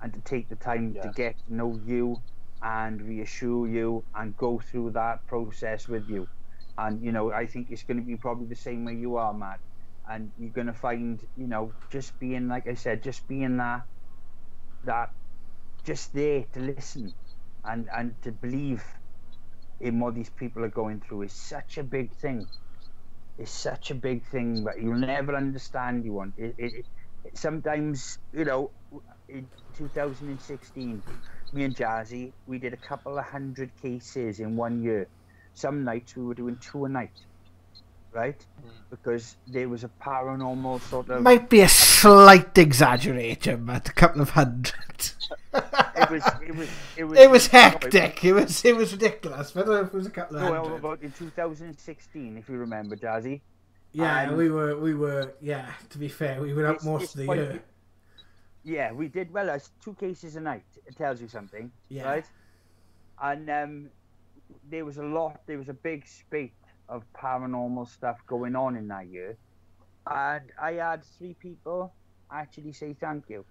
and to take the time to get to know you and reassure you and go through that process with you. And you know, I think it's going to be probably the same way you are, Matt. And you're going to find, you know, just being like I said, just being that, that, just there to listen, and and to believe in what these people are going through is such a big thing. It's such a big thing, but you'll never understand. You want it, it, it sometimes, you know, in 2016, me and Jazzy, we did a couple of hundred cases in one year. Some nights we were doing two a night, right? Hmm. Because there was a paranormal sort of. Might be a slight exaggeration, but a couple of hundred. It was. It was. It was. It was hectic. It was it was ridiculous. But it was a couple of No, well, about in 2016, if you remember, Jazzy. Yeah, and- we were we were yeah. To be fair, we were out most of the quite- year. Yeah, we did well. That's two cases a night. It tells you something, Yeah. right? And um, there was a lot. There was a big spate of paranormal stuff going on in that year, and I had three people actually say thank you.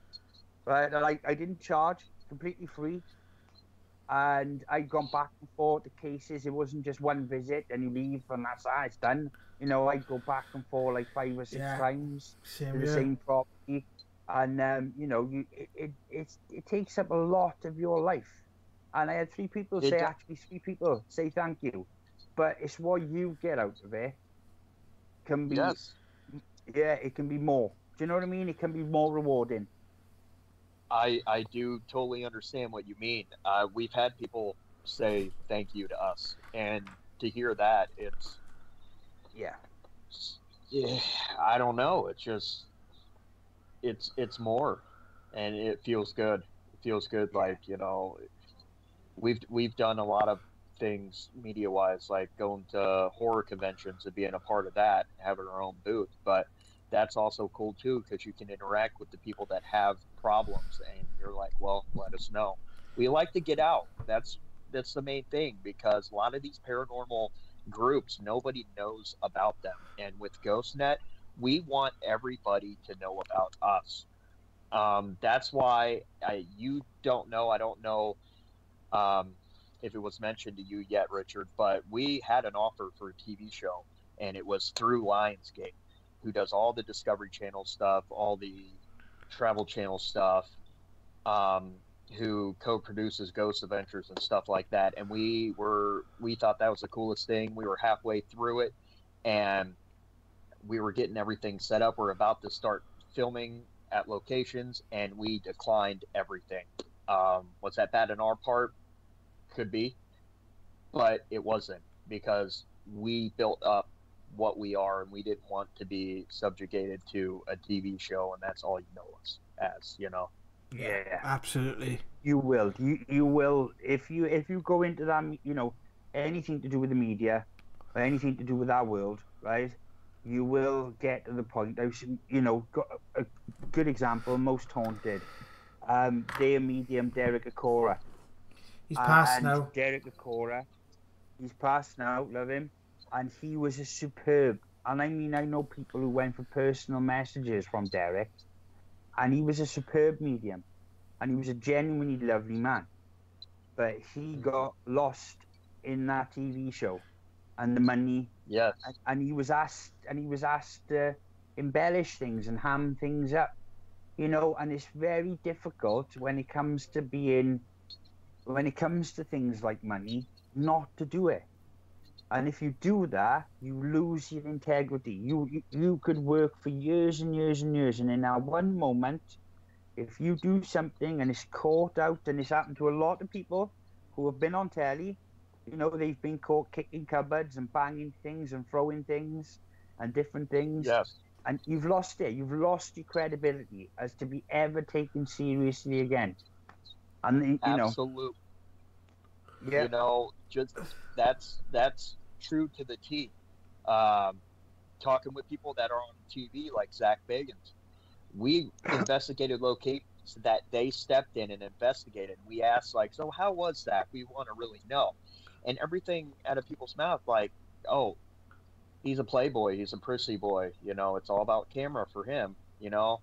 Right, I, I didn't charge, completely free, and I'd gone back and forth to cases. It wasn't just one visit and you leave and that's ah, it's done. You know, I'd go back and forth like five or six Yeah. times Same to the year. same property, and um, you know, you it, it it's, it takes up a lot of your life. And I had three people It say, do- actually, three people say thank you, but it's what you get out of it. Can be, Yes. yeah, it can be more. Do you know what I mean? It can be more rewarding. I I do totally understand what you mean. Uh, we've had people say thank you to us, and to hear that, it's Yeah, yeah, I don't know. It's just it's it's more, and it feels good. It feels good. Yeah. Like you know, we've we've done a lot of things media wise, like going to horror conventions and being a part of that, having our own booth. But that's also cool too because you can interact with the people that have problems, and you're like, well, let us know. We like to get out. That's that's the main thing because a lot of these paranormal groups nobody knows about them and with ghostnet we want everybody to know about us um, that's why I, you don't know i don't know um, if it was mentioned to you yet richard but we had an offer for a tv show and it was through lionsgate who does all the discovery channel stuff all the travel channel stuff um, who co-produces Ghost Adventures and stuff like that. And we were we thought that was the coolest thing. We were halfway through it, and we were getting everything set up. We're about to start filming at locations, and we declined everything. Um, was that bad on our part? Could be, but it wasn't because we built up what we are, and we didn't want to be subjugated to a TV show, and that's all you know us as, you know. yeah. Absolutely. You will. You you will if you if you go into that you know anything to do with the media or anything to do with our world, right? You will get to the point. I've seen, you know got a good example. Most haunted. Um, their medium Derek Acorah. He's passed and now. Derek Acorah. He's passed now. Love him. And he was a superb. And I mean, I know people who went for personal messages from Derek, and he was a superb medium, and he was a genuinely lovely man. But he mm-hmm. got lost in that TV show, and the money, Yes. and, and he was asked, and he was asked to embellish things and ham things up, you know. And it's very difficult when it comes to being, when it comes to things like money, not to do it. And if you do that, you lose your integrity. You, you you could work for years and years and years, and in that one moment, if you do something and it's caught out, and it's happened to a lot of people who have been on telly, you know, they've been caught kicking cupboards and banging things and throwing things and different things, Yes. and you've lost it. You've lost your credibility as to be ever taken seriously again. And you know, Absolute. Yeah, You know, just that's that's true to the T. Um, talking with people that are on TV like Zak Bagans, we investigated locations that they stepped in and investigated. We asked like, so how was that? We want to really know, and everything out of people's mouth like, oh, he's a playboy, he's a prissy boy. You know, it's all about camera for him. You know,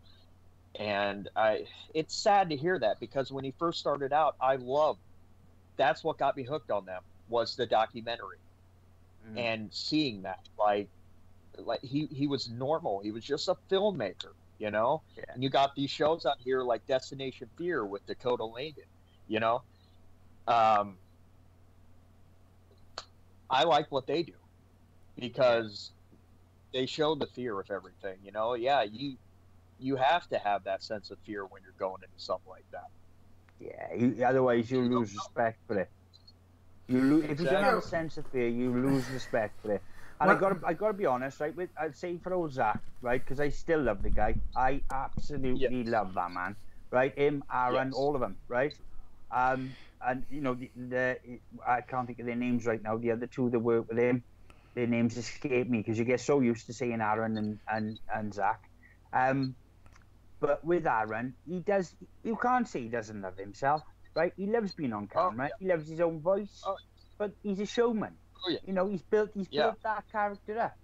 And I, it's sad to hear that because when he first started out, I loved. That's what got me hooked on them was the documentary, Mm. and seeing that like, like he he was normal. He was just a filmmaker, you know. Yeah. And you got these shows out here like Destination Fear with Dakota Laden, you know. Um, I like what they do because they show the fear of everything. You know, yeah, you you have to have that sense of fear when you're going into something like that. Yeah, you, otherwise you lose respect for it. You lose if you don't have a sense of fear, you lose respect for it. And I gotta, I gotta be honest, right? With I'd say for old Zak, right? Because I still love the guy. I absolutely love that man, right? Him, Aaron, Yes. all of them, right? Um, and you know the, the I can't think of their names right now. The other two that work with him, their names escape me because you get so used to saying Aaron and and and Zak. Um, but with Aaron, he does. You can't say he doesn't love himself, right? He loves being on Oh, camera. He loves his own voice, Oh. but he's a showman. Oh, yeah. You know, he's built. He's Yeah. built that character up,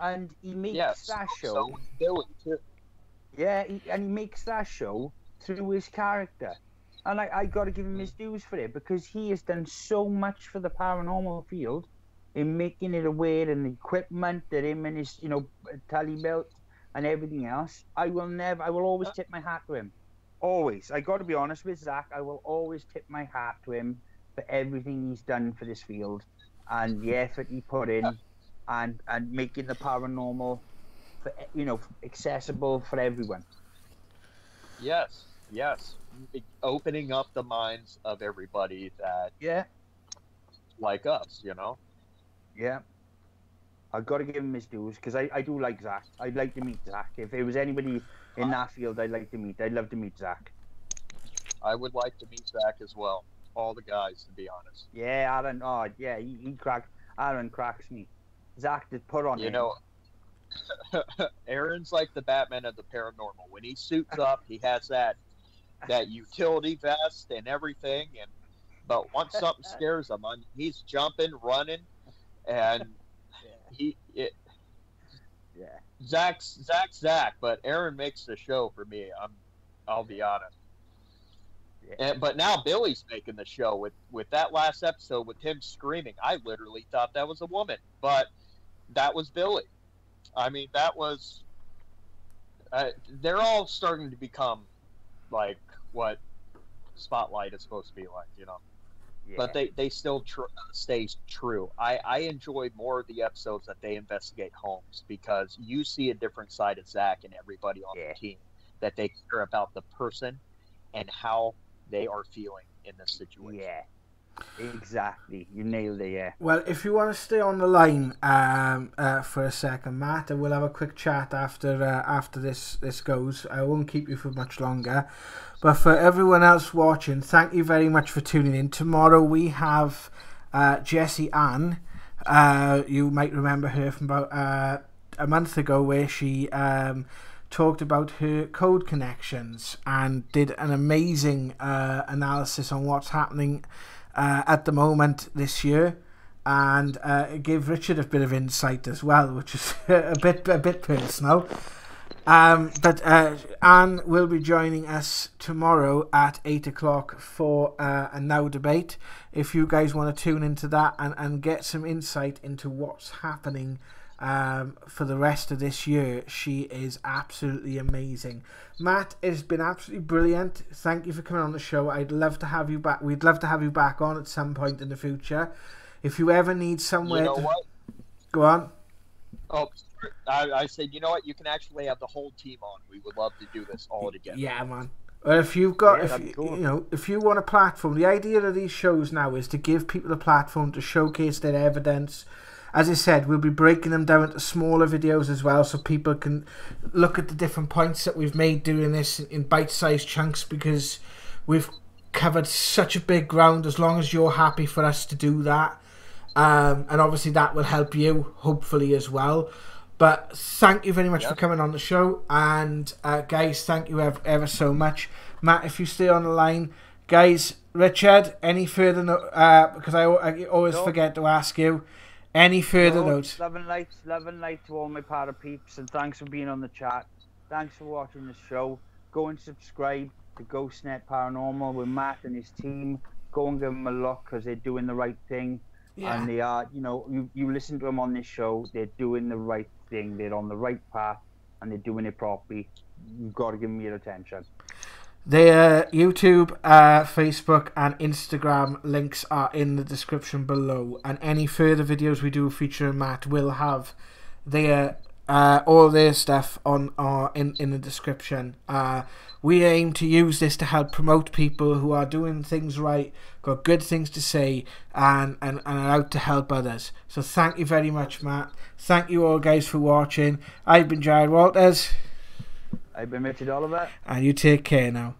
and he makes Yes, that show. so was Billy too. Yeah, he, and he makes that show through his character. And I, I got to give him Mm. his dues for it because he has done so much for the paranormal field in making it aware and the equipment that him and his, you know, tally belt and everything else. I will never, I will always tip my hat to him. Always. I got to be honest with Zak. I will always tip my hat to him for everything he's done for this field and the effort he put in and, and making the paranormal, for, you know, accessible for everyone. Yes, yes. Opening up the minds of everybody that Yeah. like us, you know. Yeah. I've got to give him his dues because I, I do like Zak. I'd like to meet Zak. If there was anybody in that field I'd like to meet, I'd love to meet Zak. I would like to meet Zak as well. All the guys, to be honest. Yeah, Aaron. Oh, yeah, he, he crack. Aaron cracks me. Zak did put on You him. know, Aaron's like the Batman of the paranormal. When he suits up, he has that that utility vest and everything. And but once something scares him, he's jumping, running, and he it. Yeah. Zak's Zak's Zak, but Aaron makes the show for me. I'm, I'll be honest. Yeah. And, but now Billy's making the show with with that last episode with him screaming. I literally thought that was a woman, but that was Billy. I mean, that was. Uh, they're all starting to become like what Spotlight is supposed to be like, you know. Yeah. But they they still tr- uh, stay true. I I enjoy more of the episodes that they investigate homes because you see a different side of Zak and everybody on Yeah. the team that they care about the person and how they are feeling in this situation. yeah. Exactly. You nailed it. Yeah. Well, if you want to stay on the line um, uh, for a second, Matt, and we'll have a quick chat after uh, after this this goes. I won't keep you for much longer. But for everyone else watching, thank you very much for tuning in. Tomorrow we have uh, Jessie Ann. Uh, you might remember her from about uh, a month ago, where she um, talked about her code connections and did an amazing uh, analysis on what's happening uh, at the moment this year, and uh, gave Richard a bit of insight as well, which is a bit a bit personal. Um, but uh, Anne will be joining us tomorrow at 8 o'clock for uh, a Now debate. If you guys want to tune into that and, and get some insight into what's happening um, for the rest of this year, she is absolutely amazing. Matt, it's been absolutely brilliant. Thank you for coming on the show. I'd love to have you back. We'd love to have you back on at some point in the future. If you ever need somewhere You know to what? go on. Oh, I, I said, you know what? You can actually have the whole team on. We would love to do this all together. Yeah, man. Well, if you've got, Yeah, if you, cool. you know, if you want a platform, the idea of these shows now is to give people a platform to showcase their evidence. As I said, we'll be breaking them down into smaller videos as well, so people can look at the different points that we've made doing this in bite-sized chunks because we've covered such a big ground. As long as you're happy for us to do that, um, and obviously that will help you, hopefully as well. But thank you very much for coming on the show, and uh, guys, thank you ever, ever so much, Matt. If you stay on the line, guys, Richard, any further no- uh, because I, I always No. forget to ask you, any further No, notes? Love and light, love and light to all my para peeps, and thanks for being on the chat. Thanks for watching the show. go and subscribe to GhostNet Paranormal with Matt and his team. Go and give them a look because they're doing the right thing. Yeah. And they are, you know, you, you listen to them on this show, they're doing the right thing. They're on the right path and they're doing it properly. You've got to give them your attention. Their YouTube, uh, Facebook, and Instagram links are in the description below, and any further videos we do featuring Matt will have their uh, all their stuff on our in in the description. Uh, we aim to use this to help promote people who are doing things right, got good things to say, and and, and are out to help others. So thank you very much, Matt. Thank you all guys for watching. I've been Jared Walters, I've been Richard Oliver. And you take care now.